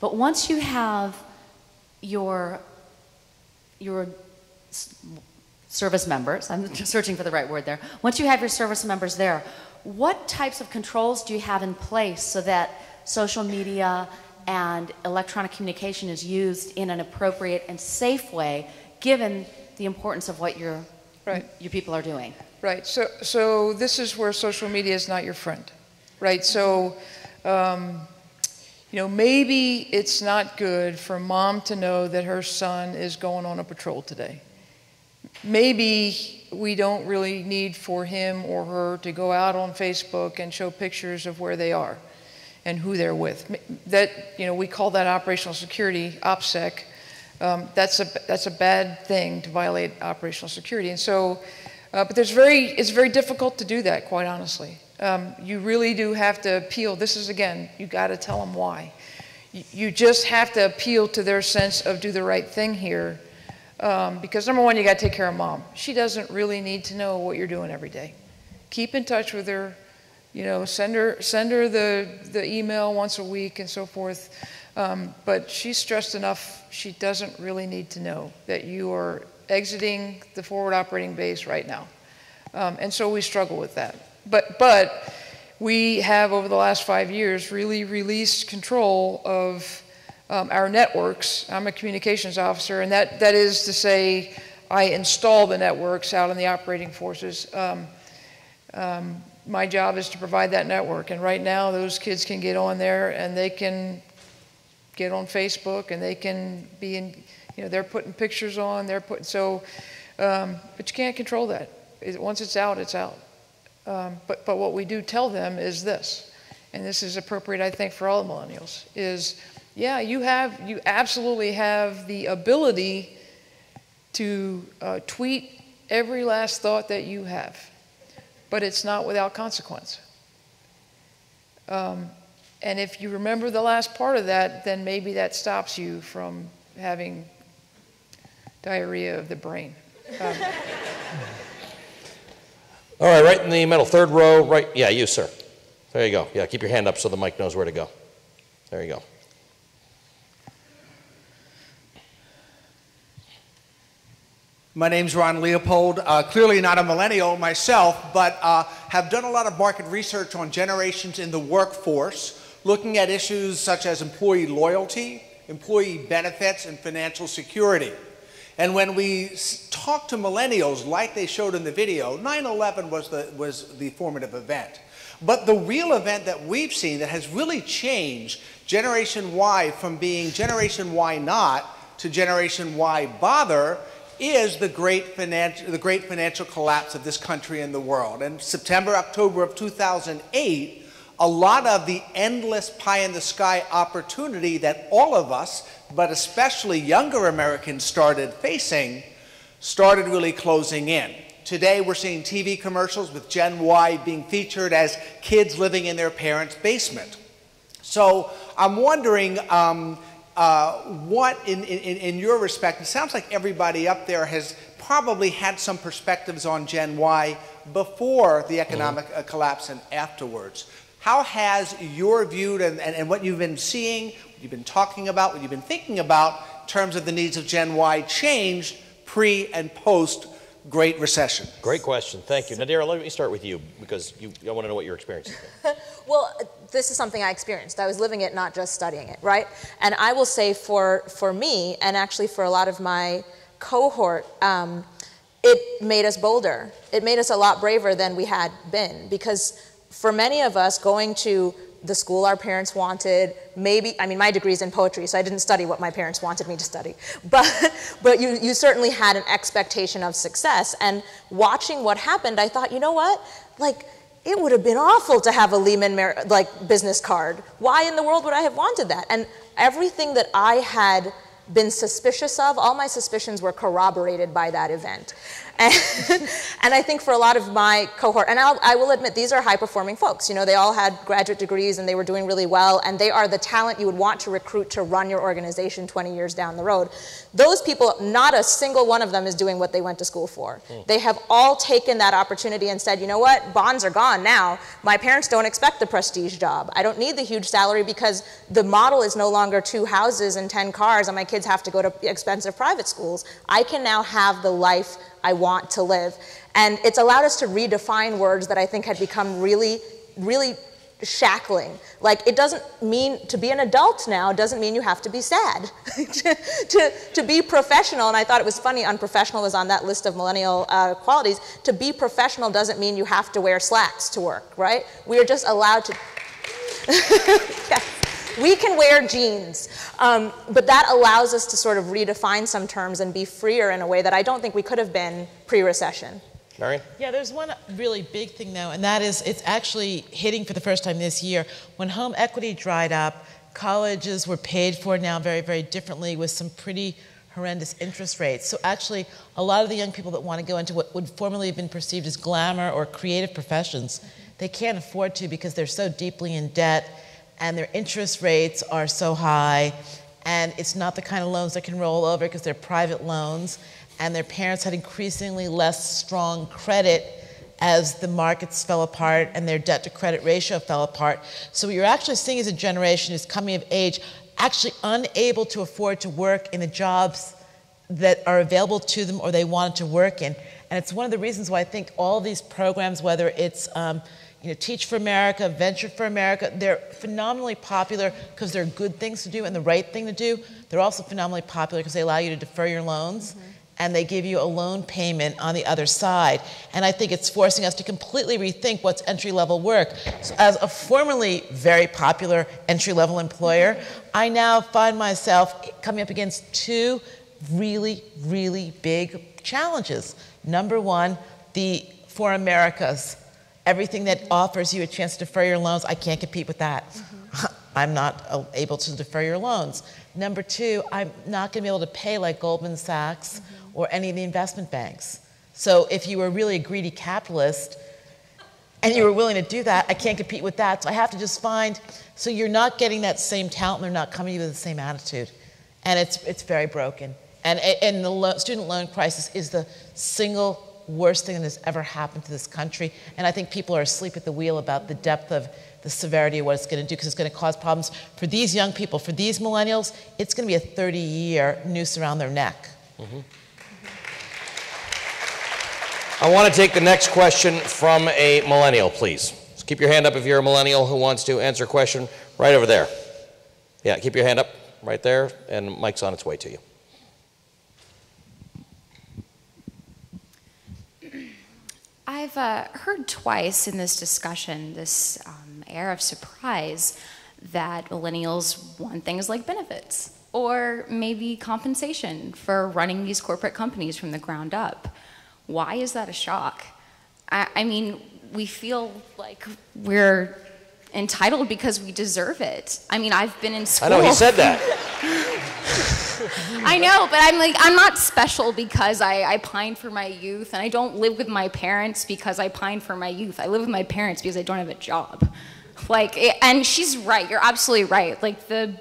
But once you have your your service members, I'm searching for the right word there. Once you have your service members there, what types of controls do you have in place so that social media and electronic communication is used in an appropriate and safe way, given the importance of what your
Right.
your people are doing?
Right. So, so this is where social media is not your friend, right? So, um, you know, maybe it's not good for mom to know that her son is going on a patrol today. Maybe we don't really need for him or her to go out on Facebook and show pictures of where they are and who they're with. That, you know, we call that operational security, OPSEC. Um, that's a that's a bad thing to violate operational security. And so, uh, but there's very it's very difficult to do that, quite honestly. Um, you really do have to appeal. This is again, you got to tell them why. You, you just have to appeal to their sense of do the right thing here, um, because number one, you got to take care of mom. She doesn't really need to know what you're doing every day. Keep in touch with her. You know, send her send her the the email once a week and so forth. Um, but she's stressed enough, she doesn't really need to know that you are exiting the forward operating base right now. Um, and so we struggle with that. But, but we have, over the last five years, really released control of um, our networks. I'm a communications officer, and that, that is to say, I install the networks out in the operating forces. Um, um, my job is to provide that network, and right now, those kids can get on there and they can get on Facebook and they can be in, you know, they're putting pictures on, they're putting, so, um, but you can't control that. It, once it's out, it's out. Um, but, but what we do tell them is this, and this is appropriate, I think, for all millennials, is yeah, you have, you absolutely have the ability to uh, tweet every last thought that you have, but it's not without consequence. Um, and if you remember the last part of that, then maybe that stops you from having diarrhea of the brain. Um,
All right, right in the middle, third row, right. Yeah, you, sir. There you go. Yeah, keep your hand up so the mic knows where to go. There you go.
My name's Ron Leopold. Uh, clearly not a millennial myself, but uh, have done a lot of market research on generations in the workforce, looking at issues such as employee loyalty, employee benefits, and financial security. And when we talk to millennials, like they showed in the video, 9-11 was the, was the formative event. But the real event that we've seen that has really changed Generation Y from being Generation Y not to Generation Y bother is the great, financial, the great financial collapse of this country and the world. In September, October of 2008, a lot of the endless pie in the sky opportunity that all of us, but especially younger Americans, started facing, started really closing in. Today, we're seeing TV commercials with Gen Y being featured as kids living in their parents' basement. So I'm wondering, um, uh, what, in, in, in your respect, it sounds like everybody up there has probably had some perspectives on Gen Y before the economic mm-hmm. collapse and afterwards. How has your view and, and, and, what you've been seeing, what you've been talking about, what you've been thinking about in terms of the needs of Gen Y changed pre and post Great Recession?
Great question. Thank you. Nadira, let me start with you because you, I want to know what your experience is.
well, this is something I experienced. I was living it, not just studying it, right? And I will say for, for me, and actually for a lot of my cohort, um, it made us bolder. It made us a lot braver than we had been because for many of us, going to the school our parents wanted, maybe, I mean, my degree's in poetry, so I didn't study what my parents wanted me to study. But, but you, you certainly had an expectation of success. And watching what happened, I thought, you know what? Like, it would have been awful to have a Lehman like business card. Why in the world would I have wanted that? And everything that I had been suspicious of, all my suspicions were corroborated by that event. And, and, I think for a lot of my cohort, and I'll, I will admit these are high performing folks. You know, they all had graduate degrees and they were doing really well, and they are the talent you would want to recruit to run your organization 20 years down the road. Those people, not a single one of them is doing what they went to school for. Mm. They have all taken that opportunity and said, you know what, bonds are gone now. My parents don't expect the prestige job. I don't need the huge salary because the model is no longer two houses and 10 cars, and my kids have to go to expensive private schools. I can now have the life I want to live. And it's allowed us to redefine words that I think had become really, really shackling. Like, it doesn't mean to be an adult now doesn't mean you have to be sad. to, to, to, be professional, and I thought it was funny, unprofessional was on that list of millennial uh, qualities. To be professional doesn't mean you have to wear slacks to work, right? We are just allowed to. yes. We can wear jeans, um, but that allows us to sort of redefine some terms and be freer in a way that I don't think we could have been pre-recession.
Marian?
Yeah, there's one really big thing though, and that is it's actually hitting for the first time this year. When home equity dried up, colleges were paid for now very, very differently with some pretty horrendous interest rates. So actually, a lot of the young people that want to go into what would formerly have been perceived as glamour or creative professions, they can't afford to because they're so deeply in debt and their interest rates are so high, and it's not the kind of loans that can roll over because they're private loans, and their parents had increasingly less strong credit as the markets fell apart and their debt to credit ratio fell apart. So what you're actually seeing is a generation who's coming of age actually unable to afford to work in the jobs that are available to them or they wanted to work in. And it's one of the reasons why I think all these programs, whether it's um, you know, Teach for America, Venture for America, they're phenomenally popular because they're good things to do and the right thing to do. They're also phenomenally popular because they allow you to defer your loans. Mm-hmm. and they give you a loan payment on the other side. And I think it's forcing us to completely rethink what's entry level work. So as a formerly very popular entry level employer, I now find myself coming up against two really, really big challenges. Number one, the For Americas, everything that offers you a chance to defer your loans, I can't compete with that. I'm not uh, able to defer your loans. Number two, I'm not going to be able to pay like Goldman Sachs or any of the investment banks. So if you were really a greedy capitalist and you were willing to do that, I can't compete with that. So I have to just find, so you're not getting that same talent, they're not coming to you with the same attitude. And it's, it's very broken. And, and the lo- student loan crisis is the single worst thing that has ever happened to this country. And I think people are asleep at the wheel about the depth of the severity of what it's going to do because it's going to cause problems for these young people, for these millennials. It's going to be a 30 year noose around their neck.
Mm-hmm. I want to take the next question from a millennial, please. So keep your hand up if you're a millennial who wants to answer a question right over there. Yeah, keep your hand up right there, and mic's on its way to you.
I've uh, heard twice in this discussion this um, air of surprise that millennials want things like benefits or maybe compensation for running these corporate companies from the ground up. Why is that a shock? I, I mean, we feel like we're entitled because we deserve it. I mean, I've been in school.
I know, he said that.
I know, but I'm like, I'm not special because I, I pine for my youth, and I don't live with my parents because I pine for my youth. I live with my parents because I don't have a job. Like, and she's right. You're absolutely right. Like the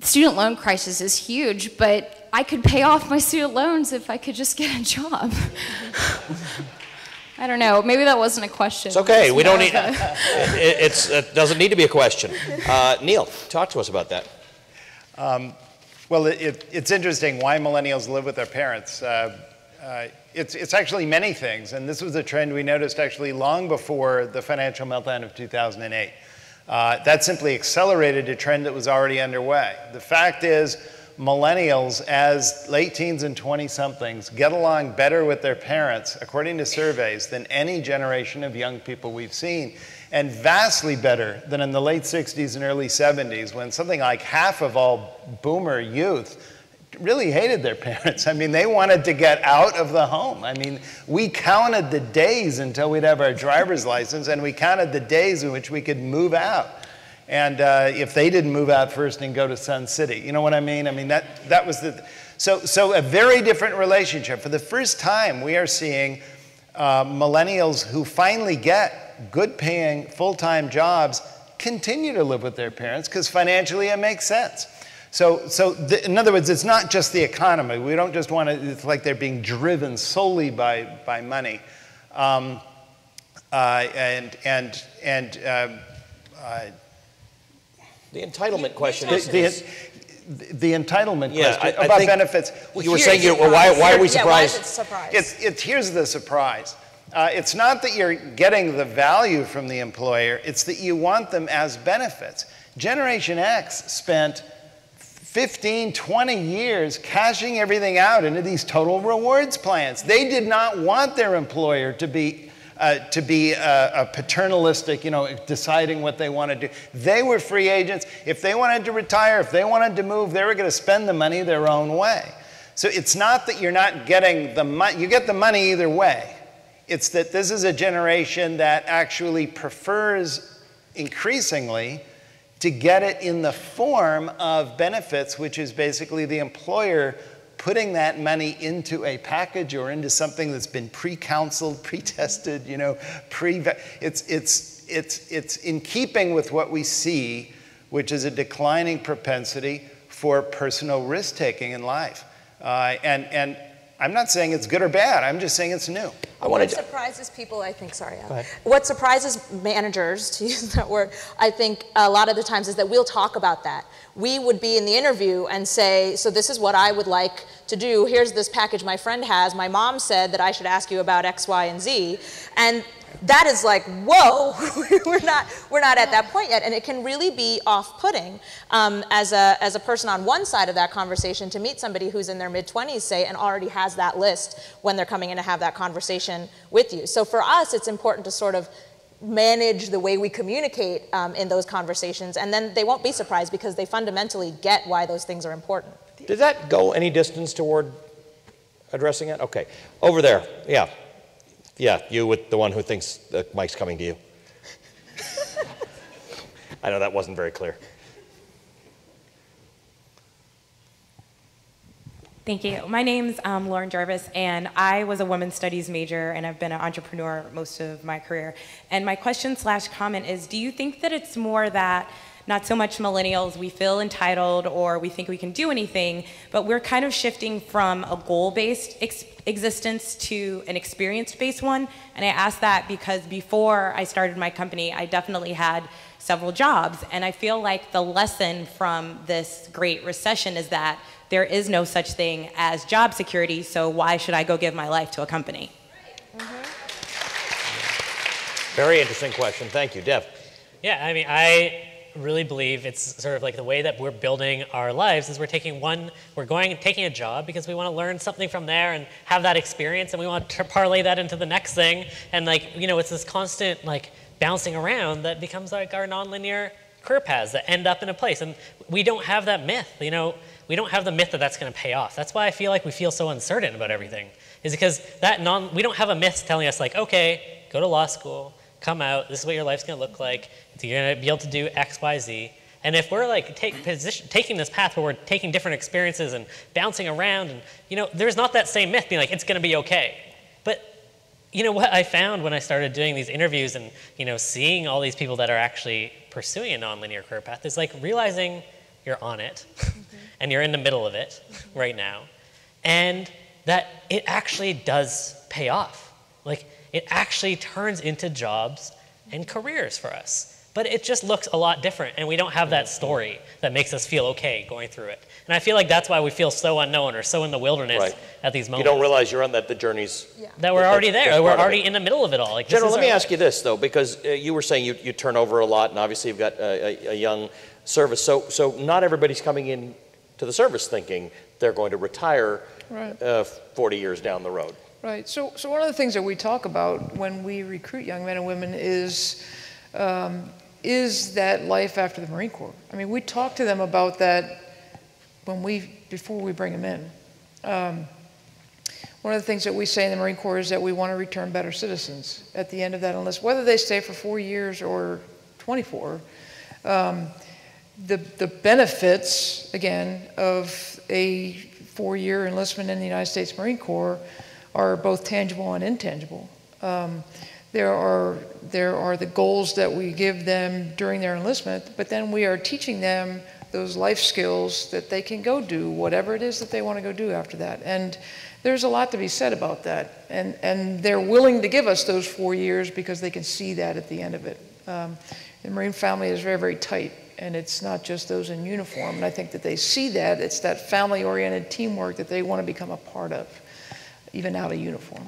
student loan crisis is huge, but I could pay off my student loans if I could just get a job. I don't know. Maybe that wasn't a question.
It's okay. We don't need. it, it's, it doesn't need to be a question. Uh, Neil, talk to us about that.
Um, well, it, it's interesting why millennials live with their parents. Uh, uh, it's, it's actually many things, and this was a trend we noticed actually long before the financial meltdown of 2008. Uh, that simply accelerated a trend that was already underway. The fact is, millennials, as late teens and 20 somethings, get along better with their parents, according to surveys, than any generation of young people we've seen, and vastly better than in the late 60s and early 70s, when something like half of all boomer youth really hated their parents. I mean, they wanted to get out of the home. I mean, we counted the days until we'd have our driver's license, and we counted the days in which we could move out. And uh, if they didn't move out first and go to Sun City, you know what I mean? I mean, that, that was the. So, so a very different relationship. For the first time, we are seeing uh, millennials who finally get good paying full time jobs continue to live with their parents because financially it makes sense. So, so the, in other words, it's not just the economy. We don't just want to, it's like they're being driven solely by, by money. Um, uh, and, and, and, um, uh,
the entitlement question is,
the,
is
the entitlement
Yeah,
question
I- I
about benefits.
you were saying you- well, why- why are we
Yeah,
surprised?
it surprised? It's, it's, here's the surprise. Uh, it's not that you're getting the value from the employer, it's that you want them as benefits. Generation X spent 15, 20 years cashing everything out into these total rewards plans. They did not want their employer to be uh, to be uh, a paternalistic, you know, deciding what they want to do. They were free agents. If they wanted to retire, if they wanted to move, they were going to spend the money their own way. So it's not that you're not getting the money, you get the money either way. It's that this is a generation that actually prefers increasingly to get it in the form of benefits, which is basically the employer putting that money into a package or into something that's been pre-counseled, pre-tested, you know, pre it's it's it's it's in keeping with what we see, which is a declining propensity for personal risk taking in life. Uh, and and I'm not saying it's good or bad. I'm just saying it's new.
I
what surprises people, I think, sorry, Al.
Go ahead.
What surprises managers, to use that word, I think a lot of the times is that we'll talk about that. We would be in the interview and say, so this is what I would like to do. Here's this package my friend has. My mom said that I should ask you about X, Y, and Z. And that is like, whoa, we're not we're not at that point yet, and it can really be off-putting um, as a as a person on one side of that conversation to meet somebody who's in their mid 20s, say, and already has that list when they're coming in to have that conversation with you. So for us, it's important to sort of manage the way we communicate um, in those conversations, and then they won't be surprised because they fundamentally get why those things are important.
Did that go any distance toward addressing it? Okay. Over there. Yeah. Yeah, you with the one who thinks the mic's coming to you. I know that wasn't very clear.
Thank you. My name's um, Lauren Jarvis, and I was a women's studies major, and I've been an entrepreneur most of my career. And my question slash comment is: Do you think that it's more that not so much millennials, we feel entitled or we think we can do anything, but we're kind of shifting from a goal-based ex existence to an experience-based one. And I ask that because before I started my company, I definitely had several jobs, and I feel like the lesson from this great recession is that there is no such thing as job security, so why should I go give my life to a company? Mm-hmm.
Very interesting question. Thank you, Dev.
Yeah, I mean, I really believe it's sort of like the way that we're building our lives is we're taking one, we're going and taking a job because we want to learn something from there and have that experience and we want to parlay that into the next thing. And like, you know, it's this constant like bouncing around that becomes like our nonlinear career paths that end up in a place. And we don't have that myth, you know, we don't have the myth that that's going to pay off. That's why I feel like we feel so uncertain about everything is because that non, we don't have a myth telling us like, okay, go to law school, come out, this is what your life's going to look like. You're going to be able to do X, Y, Z. And if we're like take position, taking this path where we're taking different experiences and bouncing around, and you know, there's not that same myth being like it's going to be okay. But you know what I found when I started doing these interviews and you know seeing all these people that are actually pursuing a nonlinear career path is like realizing you're on it, mm-hmm. and you're in the middle of it mm-hmm. right now, and that it actually does pay off. Like it actually turns into jobs and careers for us. But it just looks a lot different, and we don't have that story that makes us feel okay going through it. And I feel like that's why we feel so unknown or so in the wilderness
right.
at these moments.
You don't realize you're on that the journey's
yeah. that we're already there. We're already in the middle of it all. Like,
General, let me ask you this though, because uh, you were saying you, you turn over a lot, and obviously you've got a, a, a young service. So so not everybody's coming in to the service thinking they're going to retire right. uh, 40 years down the road.
Right. So, so one of the things that we talk about when we recruit young men and women is um, is that life after the Marine Corps. I mean, we talk to them about that when we before we bring them in. Um, one of the things that we say in the Marine Corps is that we want to return better citizens at the end of that enlistment, whether they stay for four years or 24. Um, the, the benefits, again, of a four-year enlistment in the United States Marine Corps are both tangible and intangible. Um, there are there are the goals that we give them during their enlistment, but then we are teaching them those life skills that they can go do whatever it is that they want to go do after that. And there's a lot to be said about that. And and they're willing to give us those four years because they can see that at the end of it. Um, the Marine family is very very tight, and it's not just those in uniform. And I think that they see that it's that family-oriented teamwork that they want to become a part of even out of uniform.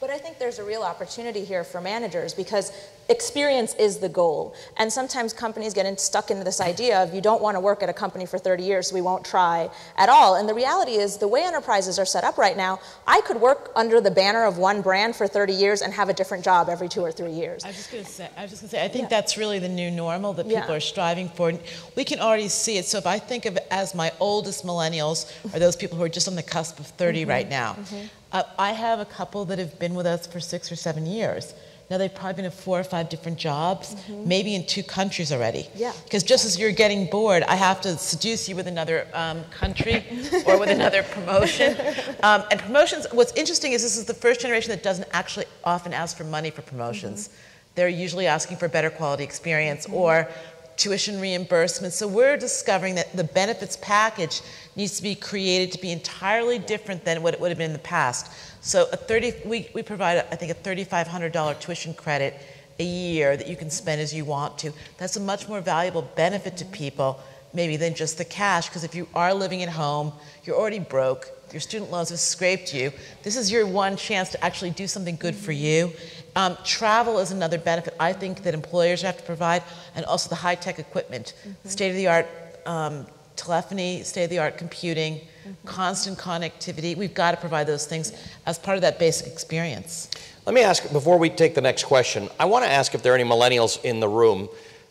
But I think there's a real opportunity here for managers because experience is the goal. And sometimes companies get stuck into this idea of you don't want to work at a company for 30 years, so we won't try at all. And the reality is, the way enterprises are set up right now, I could work under the banner of one brand for 30 years and have a different job every two or three years.
I was just going to say, I was just going to say, I think yeah. that's really the new normal that people yeah. are striving for. We can already see it. So if I think of as my oldest millennials, are those people who are just on the cusp of 30 mm-hmm. right now. Mm-hmm. Uh, I have a couple that have been with us for six or seven years. Now they've probably been in four or five different jobs, mm-hmm. maybe in two countries already.
Yeah.
Because just as you're getting bored, I have to seduce you with another um, country or with another promotion. Um, and promotions, what's interesting is this is the first generation that doesn't actually often ask for money for promotions. Mm-hmm. They're usually asking for better quality experience mm-hmm. or tuition reimbursement. So we're discovering that the benefits package needs to be created to be entirely different than what it would have been in the past. So a 30, we, we provide, I think, a $3,500 tuition credit a year that you can spend as you want to. That's a much more valuable benefit to people maybe than just the cash, because if you are living at home, you're already broke, your student loans have scraped you. This is your one chance to actually do something good for you. Um, travel is another benefit I think that employers have to provide, and also the high tech equipment,
Mhm.
state of the art um, telephony, state of the art computing, constant connectivity. We've got to provide those things as part of that basic experience.
Let me ask, before we take the next question, I want to ask if there are any millennials in the room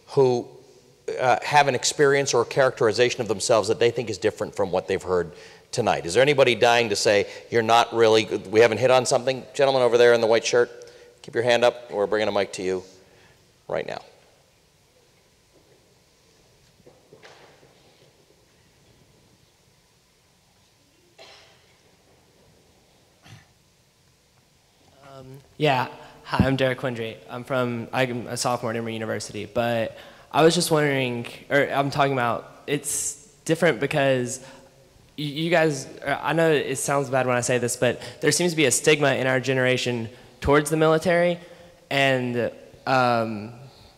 who uh, have an experience or characterization of themselves that they think is different from what they've heard tonight. Is there anybody dying to say, you're not really, we haven't hit on something? Gentleman over there in the white shirt, keep your hand up. We're bringing a mic to you right now.
Yeah, hi, I'm Derek Quindry. I'm from, I'm a sophomore at Emory University, but I was just wondering, or I'm talking about, it's different because you, guys, I know it sounds bad when I say this, but there seems to be a stigma in our generation towards the military, and um,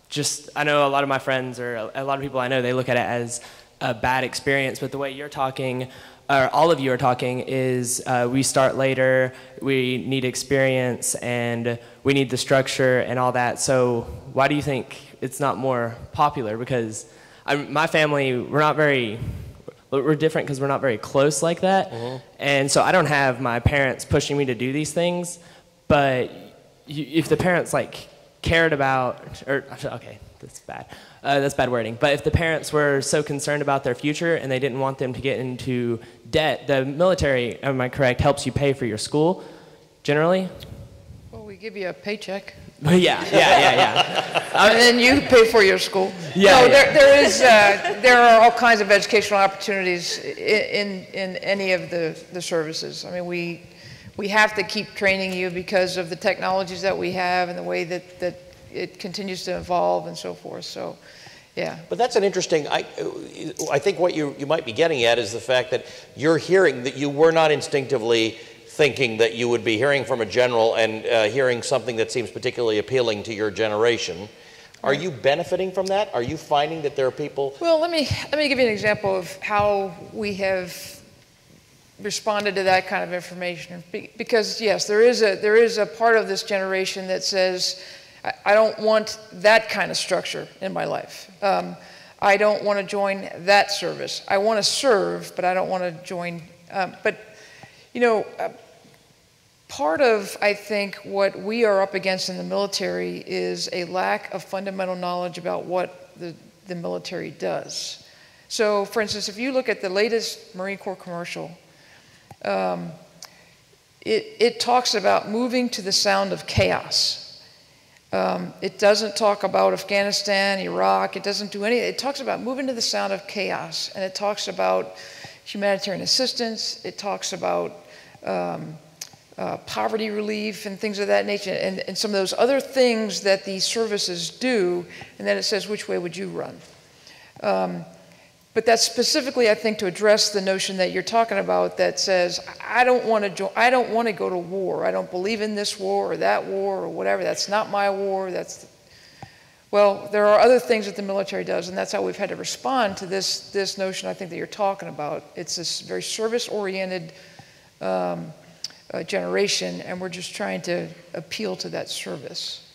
just, I know a lot of my friends or a lot of people I know, they look at it as a bad experience, but the way you're talking, or all of you are talking, is uh, we start later, we need experience, and we need the structure and all that. So why do you think it's not more popular? Because I'm, my family, we're not very, we're different because we're not very close like that. And so I don't have my parents pushing me to do these things, but you, if the parents like cared about, or okay, that's bad. Uh, that's bad wording. But if the parents were so concerned about their future and they didn't want them to get into debt, the military, am I correct, helps you pay for your school, generally.
Well, we give you a paycheck.
yeah, yeah, yeah, yeah.
and then you pay for your school.
Yeah,
no,
yeah.
There, there is uh, there are all kinds of educational opportunities in in, in any of the, the services. I mean, we we have to keep training you because of the technologies that we have and the way that, that it continues to evolve and so forth. So, yeah.
But that's an interesting, I, I think what you, you might be getting at is the fact that you're hearing that you were not instinctively thinking that you would be hearing from a general and uh, hearing something that seems particularly appealing to your generation. Are you benefiting from that? Are you finding that there are people?
Well, let me let me give you an example of how we have responded to that kind of information. Because yes, there is a there is a part of this generation that says, I, I don't want that kind of structure in my life. Um, I don't want to join that service. I want to serve, but I don't want to join. Um, but you know. Uh, Part of, I think, what we are up against in the military is a lack of fundamental knowledge about what the, the military does. So, for instance, if you look at the latest Marine Corps commercial, um, it, it talks about moving to the sound of chaos. Um, it doesn't talk about Afghanistan, Iraq, it doesn't do any, it talks about moving to the sound of chaos. And it talks about humanitarian assistance, it talks about um, uh, poverty relief and things of that nature, and, and some of those other things that these services do, and then it says, which way would you run? Um, but that's specifically, I think, to address the notion that you're talking about that says, I don't want to jo- I don't want to go to war. I don't believe in this war or that war or whatever. That's not my war. That's well, there are other things that the military does, and that's how we've had to respond to this this notion. I think that you're talking about. It's this very service-oriented um, uh, generation, and we're just trying to appeal to that service.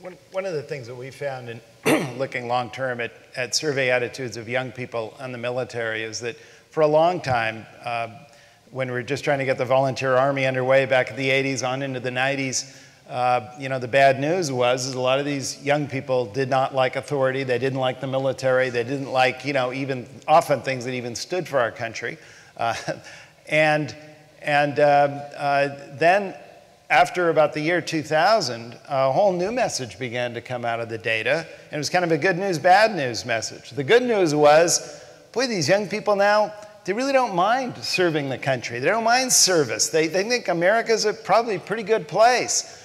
One, one of the things that we found in looking long term at, at survey attitudes of young people on the military is that for a long time, uh, when we were just trying to get the volunteer army underway back in the 80s on into the 90s, uh, you know, the bad news was is a lot of these young people did not like authority. They didn't like the military. They didn't like, you know, even often things that even stood for our country. Uh, and and um, uh, then after about the year 2000, a whole new message began to come out of the data. And it was kind of a good news, bad news message. The good news was, boy, these young people now, they really don't mind serving the country. They don't mind service. They, they think America's a probably pretty good place.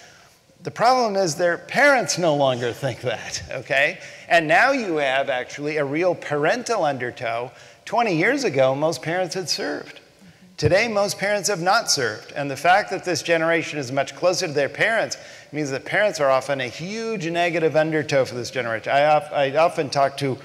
The problem is their parents no longer think that, okay? And now you have actually a real parental undertow. 20 years ago, most parents had served. Today, most parents have not served. And the fact that this generation is much closer to their parents means that parents are often a huge negative undertow for this generation. I, I often talk to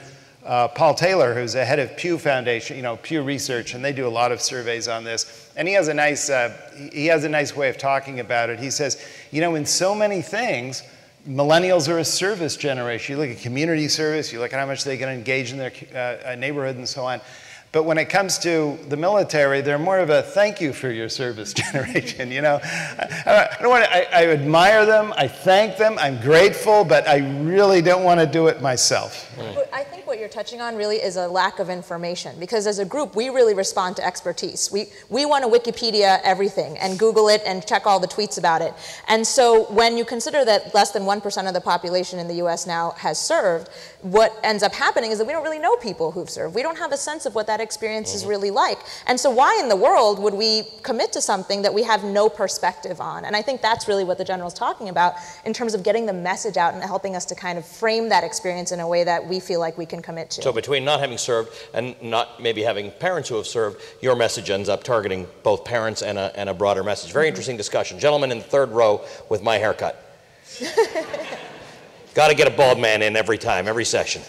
uh, Paul Taylor, who's the head of Pew Foundation, you know, Pew Research, and they do a lot of surveys on this. And he has a nice, uh, he has a nice way of talking about it. He says, you know, in so many things, millennials are a service generation. You look at community service, you look at how much they can engage in their uh, neighborhood and so on. But when it comes to the military, they're more of a thank you for your service generation. You know, I, don't want to, I, I admire them, I thank them, I'm grateful, but I really don't want to do it myself.
I think what you're touching on really is a lack of information because as a group, we really respond to expertise. We, we want to Wikipedia everything and Google it and check all the tweets about it. And so when you consider that less than 1% of the population in the US now has served, what ends up happening is that we don't really know people who've served. We don't have a sense of what that experience mm-hmm. is really like. And so why in the world would we commit to something that we have no perspective on? And I think that's really what the general's talking about in terms of getting the message out and helping us to kind of frame that experience in a way that we feel like we can commit to.
So between not having served and not maybe having parents who have served, your message ends up targeting both parents and a, and a broader message. Very mm-hmm. interesting discussion. Gentlemen in the third row with my haircut. Got to get a bald man in every time, every session.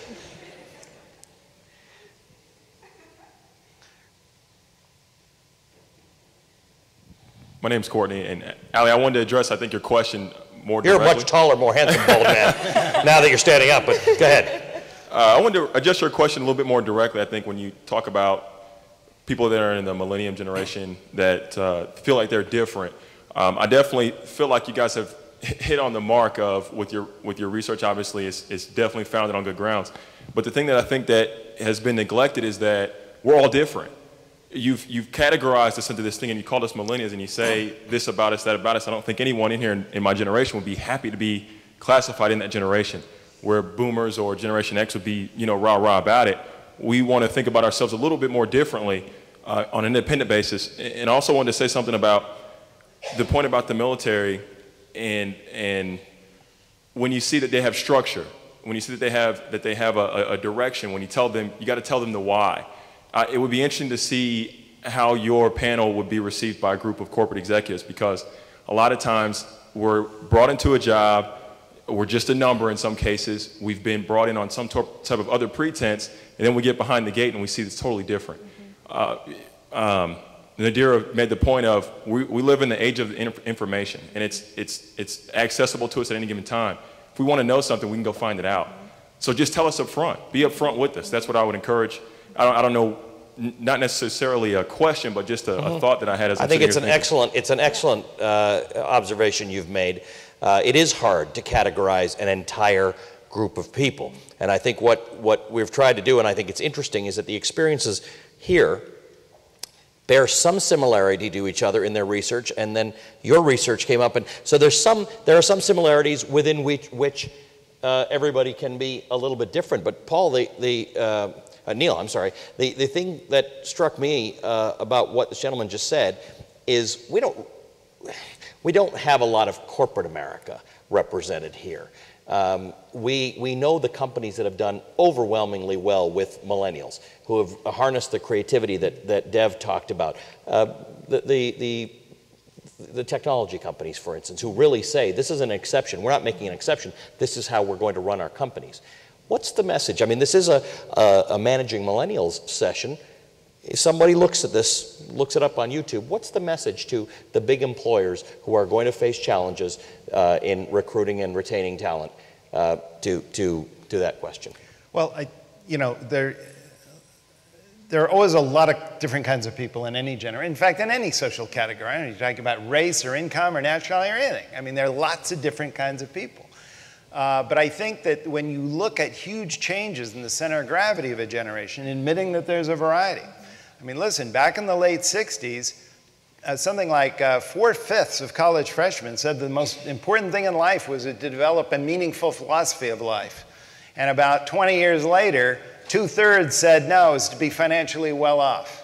My name's Courtney, and Ali, I wanted to address, I think, your question more
You're
directly.
a much taller, more handsome bald man now that you're standing up, but go ahead.
Uh, I wanted to address your question a little bit more directly. I think when you talk about people that are in the millennium generation that uh, feel like they're different, um, I definitely feel like you guys have hit on the mark of with your with your research. Obviously, is is definitely founded on good grounds. But the thing that I think that has been neglected is that we're all different you've, you've categorized us into this thing and you call us millennials and you say this about us, that about us. I don't think anyone in here in, in, my generation would be happy to be classified in that generation where boomers or Generation X would be, you know, rah rah about it. We want to think about ourselves a little bit more differently uh, on an independent basis. And also wanted to say something about the point about the military and, and when you see that they have structure, when you see that they have, that they have a, a direction, when you tell them, you got to tell them the why uh, it would be interesting to see how your panel would be received by a group of corporate executives because a lot of times we're brought into a job, we're just a number in some cases, we've been brought in on some type of other pretense, and then we get behind the gate and we see it's totally different. Mm-hmm. Uh, um, Nadira made the point of we, we live in the age of information and it's, it's, it's accessible to us at any given time. If we want to know something, we can go find it out. So just tell us up front. Be up front with us. That's what I would encourage. I don't, I don't know not necessarily a question, but just a, mm-hmm. a thought that I had as
I think it's an excellent it's an excellent uh, observation you've made. Uh, it is hard to categorize an entire group of people, and I think what what we've tried to do, and I think it's interesting, is that the experiences here bear some similarity to each other in their research, and then your research came up, and so there's some there are some similarities within which which uh, everybody can be a little bit different. But Paul, the the uh, Neil, I'm sorry. The, the thing that struck me uh, about what this gentleman just said is we don't, we don't have a lot of corporate America represented here. Um, we, we know the companies that have done overwhelmingly well with millennials, who have harnessed the creativity that, that Dev talked about. Uh, the, the, the, the technology companies, for instance, who really say this is an exception. We're not making an exception. This is how we're going to run our companies. What's the message? I mean, this is a, a, a, managing millennials session. If somebody looks at this, looks it up on YouTube, what's the message to the big employers who are going to face challenges uh, in recruiting and retaining talent uh, to, to, to that question?
Well, I, you know, there, there are always a lot of different kinds of people in any generation. In fact, in any social category. I don't know, you talk about race or income or nationality or anything. I mean, there are lots of different kinds of people. Uh, but I think that when you look at huge changes in the center of gravity of a generation, admitting that there's a variety. I mean, listen, back in the late 60s, uh, something like uh, four fifths of college freshmen said the most important thing in life was to develop a meaningful philosophy of life. And about 20 years later, two thirds said no, is to be financially well off.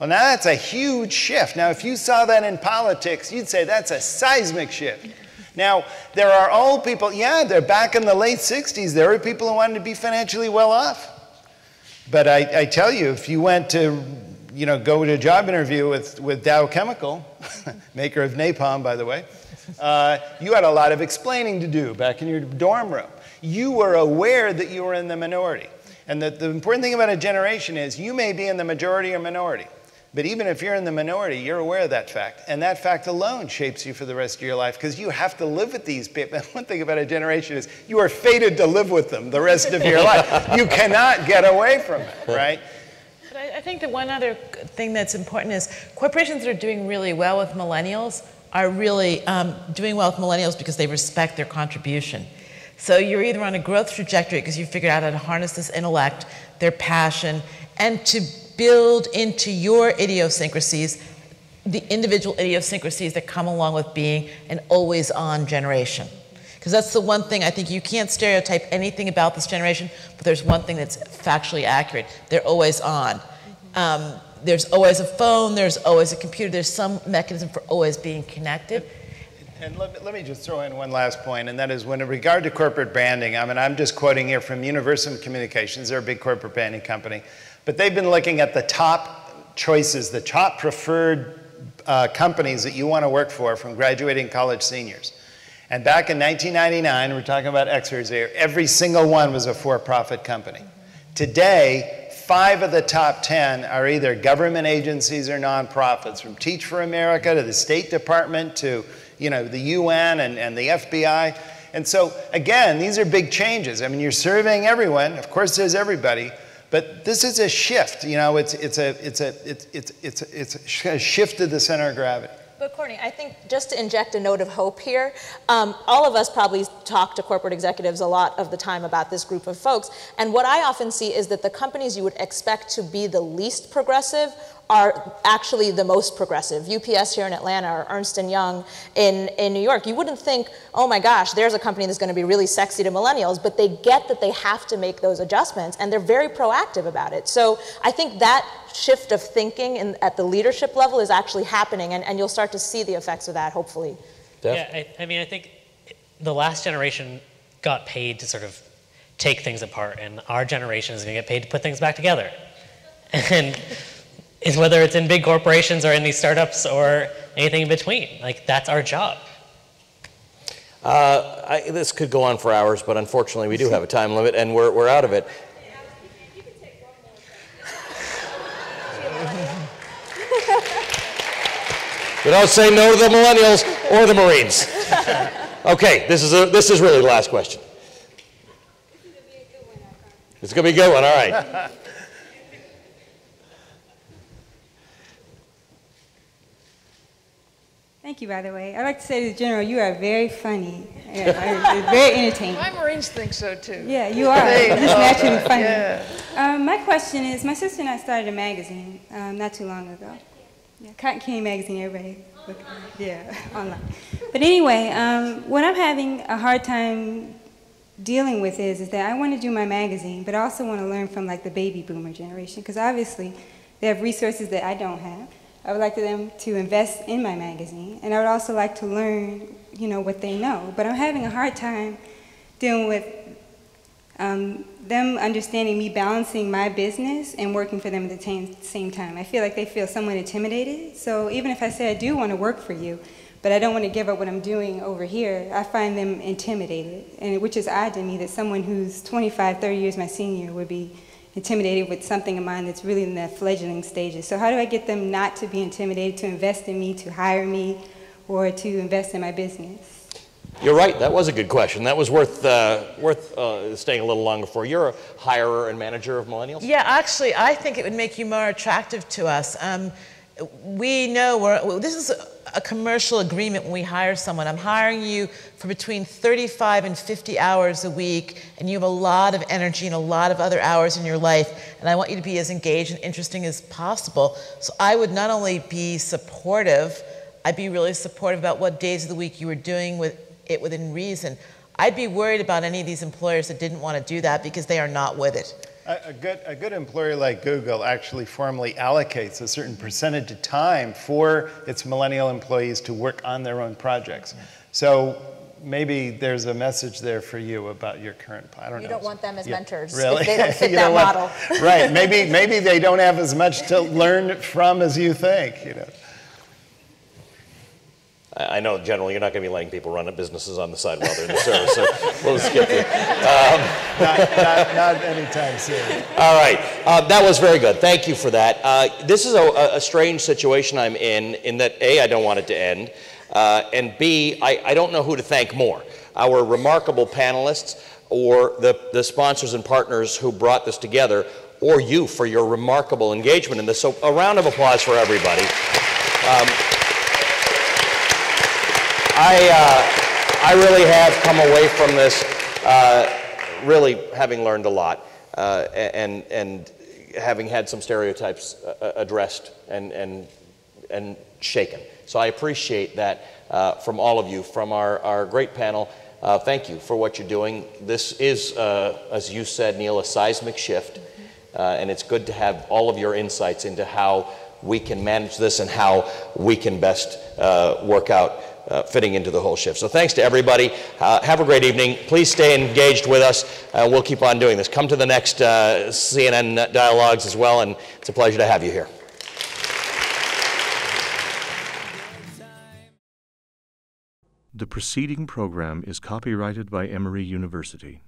Well, now that's a huge shift. Now, if you saw that in politics, you'd say that's a seismic shift. Now, there are old people, yeah, they're back in the late 60s. There were people who wanted to be financially well off. But I, I tell you, if you went to, you know, go to a job interview with, with Dow Chemical, maker of napalm, by the way, uh, you had a lot of explaining to do back in your dorm room. You were aware that you were in the minority. And the, the important thing about a generation is you may be in the majority or minority. But even if you're in the minority, you're aware of that fact. And that fact alone shapes you for the rest of your life because you have to live with these people. One thing about a generation is you are fated to live with them the rest of your life. You cannot get away from it, right?
But I, I think that one other thing that's important is corporations that are doing really well with millennials are really um, doing well with millennials because they respect their contribution. So you're either on a growth trajectory because you figured out how to harness this intellect, their passion, and to build into your idiosyncrasies the individual idiosyncrasies that come along with being an always on generation. Because that's the one thing I think you can't stereotype anything about this generation, but there's one thing that's factually accurate. They're always on. Um, there's always a phone, there's always a computer, there's some mechanism for always being connected.
And let, let, me just throw in one last point, and that is when in regard to corporate branding, I mean, I'm just quoting here from Universum Communications, they're a big corporate branding company. But they've been looking at the top choices, the top preferred uh, companies that you want to work for from graduating college seniors. And back in 1999, we're talking about Xers here, every single one was a for profit company. Today, five of the top 10 are either government agencies or nonprofits, from Teach for America to the State Department to you know, the UN and, and the FBI. And so, again, these are big changes. I mean, you're surveying everyone. Of course, there's everybody. But this is a shift, you know, it's, it's, a, it's, a, it's, it's, it's, it's a shift to the center of gravity.
But Courtney, I think just to inject a note of hope here, um, all of us probably talk to corporate executives a lot of the time about this group of folks. And what I often see is that the companies you would expect to be the least progressive are actually the most progressive. UPS here in Atlanta or Ernst & Young in, in New York. You wouldn't think, oh my gosh, there's a company that's going to be really sexy to millennials, but they get that they have to make those adjustments and they're very proactive about it. So I think that shift of thinking in, at the leadership level is actually happening and, and you'll start to see the effects of that, hopefully.
Yeah, I, I mean, I think the last generation got paid to sort of take things apart and our generation is going to get paid to put things back together. And is whether it's in big corporations or in these startups or anything in between. Like, that's our job.
Uh, I, this could go on for hours, but unfortunately, we do have a time limit, and we're, we're out of it. You don't say no to the millennials or the Marines. Okay, this is, a, this is really the last question. It's going to be a good one, all right.
Thank you, by the way. I'd like to say to the General, you are very funny. Yeah, very entertaining.
My Marines think so too.
Yeah, you are.
They,
just naturally funny.
Yeah.
Um, my question is, my sister and I started a magazine um, not too long ago. Yeah, Cotton Candy Magazine, everybody. Look, yeah, online. But anyway, um, what I'm having a hard time dealing with is, is that I want to do my magazine, but I also want to learn from like the baby boomer generation, because obviously they have resources that I don't have. I would like them to invest in my magazine, and I would also like to learn, you know, what they know. But I'm having a hard time dealing with um, them understanding me balancing my business and working for them at the same time. I feel like they feel somewhat intimidated. So even if I say I do want to work for you, but I don't want to give up what I'm doing over here, I find them intimidated, and which is odd to me that someone who's 25, 30 years my senior would be intimidated with something of mine that's really in the fledgling stages. So how do I get them not to be intimidated, to invest in me, to hire me, or to invest in my business?
You're right. That was a good question. That was worth uh, worth uh, staying a little longer for. You're a hirer and manager of millennials.
Yeah, actually, I think it would make you more attractive to us. Um, we know we're, this is a commercial agreement when we hire someone. I'm hiring you for between 35 and 50 hours a week, and you have a lot of energy and a lot of other hours in your life, and I want you to be as engaged and interesting as possible. So I would not only be supportive, I'd be really supportive about what days of the week you were doing with it within reason. I'd be worried about any of these employers that didn't want to do that because they are not with it.
A, good, a good employer like Google actually formally allocates a certain percentage of time for its millennial employees to work on their own projects. So maybe there's a message there for you about your current. I don't
you
know.
don't want them as
yeah.
mentors.
Really?
They don't fit that
want,
model.
right. Maybe maybe they don't have as much to learn from as you think. You know.
I know, General, you're not going to be letting people run businesses on the side while they're in the service, so we'll skip you. Um,
Not, not, not anytime soon.
all right, uh, that was very good. Thank you for that. Uh, this is a, a- a strange situation I'm in, in that A, I don't want it to end, uh, and B, I, I don't know who to thank more our remarkable panelists, or the, the sponsors and partners who brought this together, or you for your remarkable engagement in this. So, a round of applause for everybody. Um, I, uh, I really have come away from this uh, really having learned a lot uh, and, and having had some stereotypes uh, addressed and, and, and shaken. So I appreciate that uh, from all of you, from our, our great panel. Uh, thank you for what you're doing. This is, as you said, Neil, a seismic shift, and it's good to have all of your insights into how we can manage this and how we can best work out uh, fitting into the whole shift. So thanks to everybody. Uh, have a great evening. Please stay engaged with us. Uh, we'll keep on doing this. Come to the next uh, CNN dialogues as well, and it's a pleasure to have you here.
The preceding program is copyrighted by Emory University.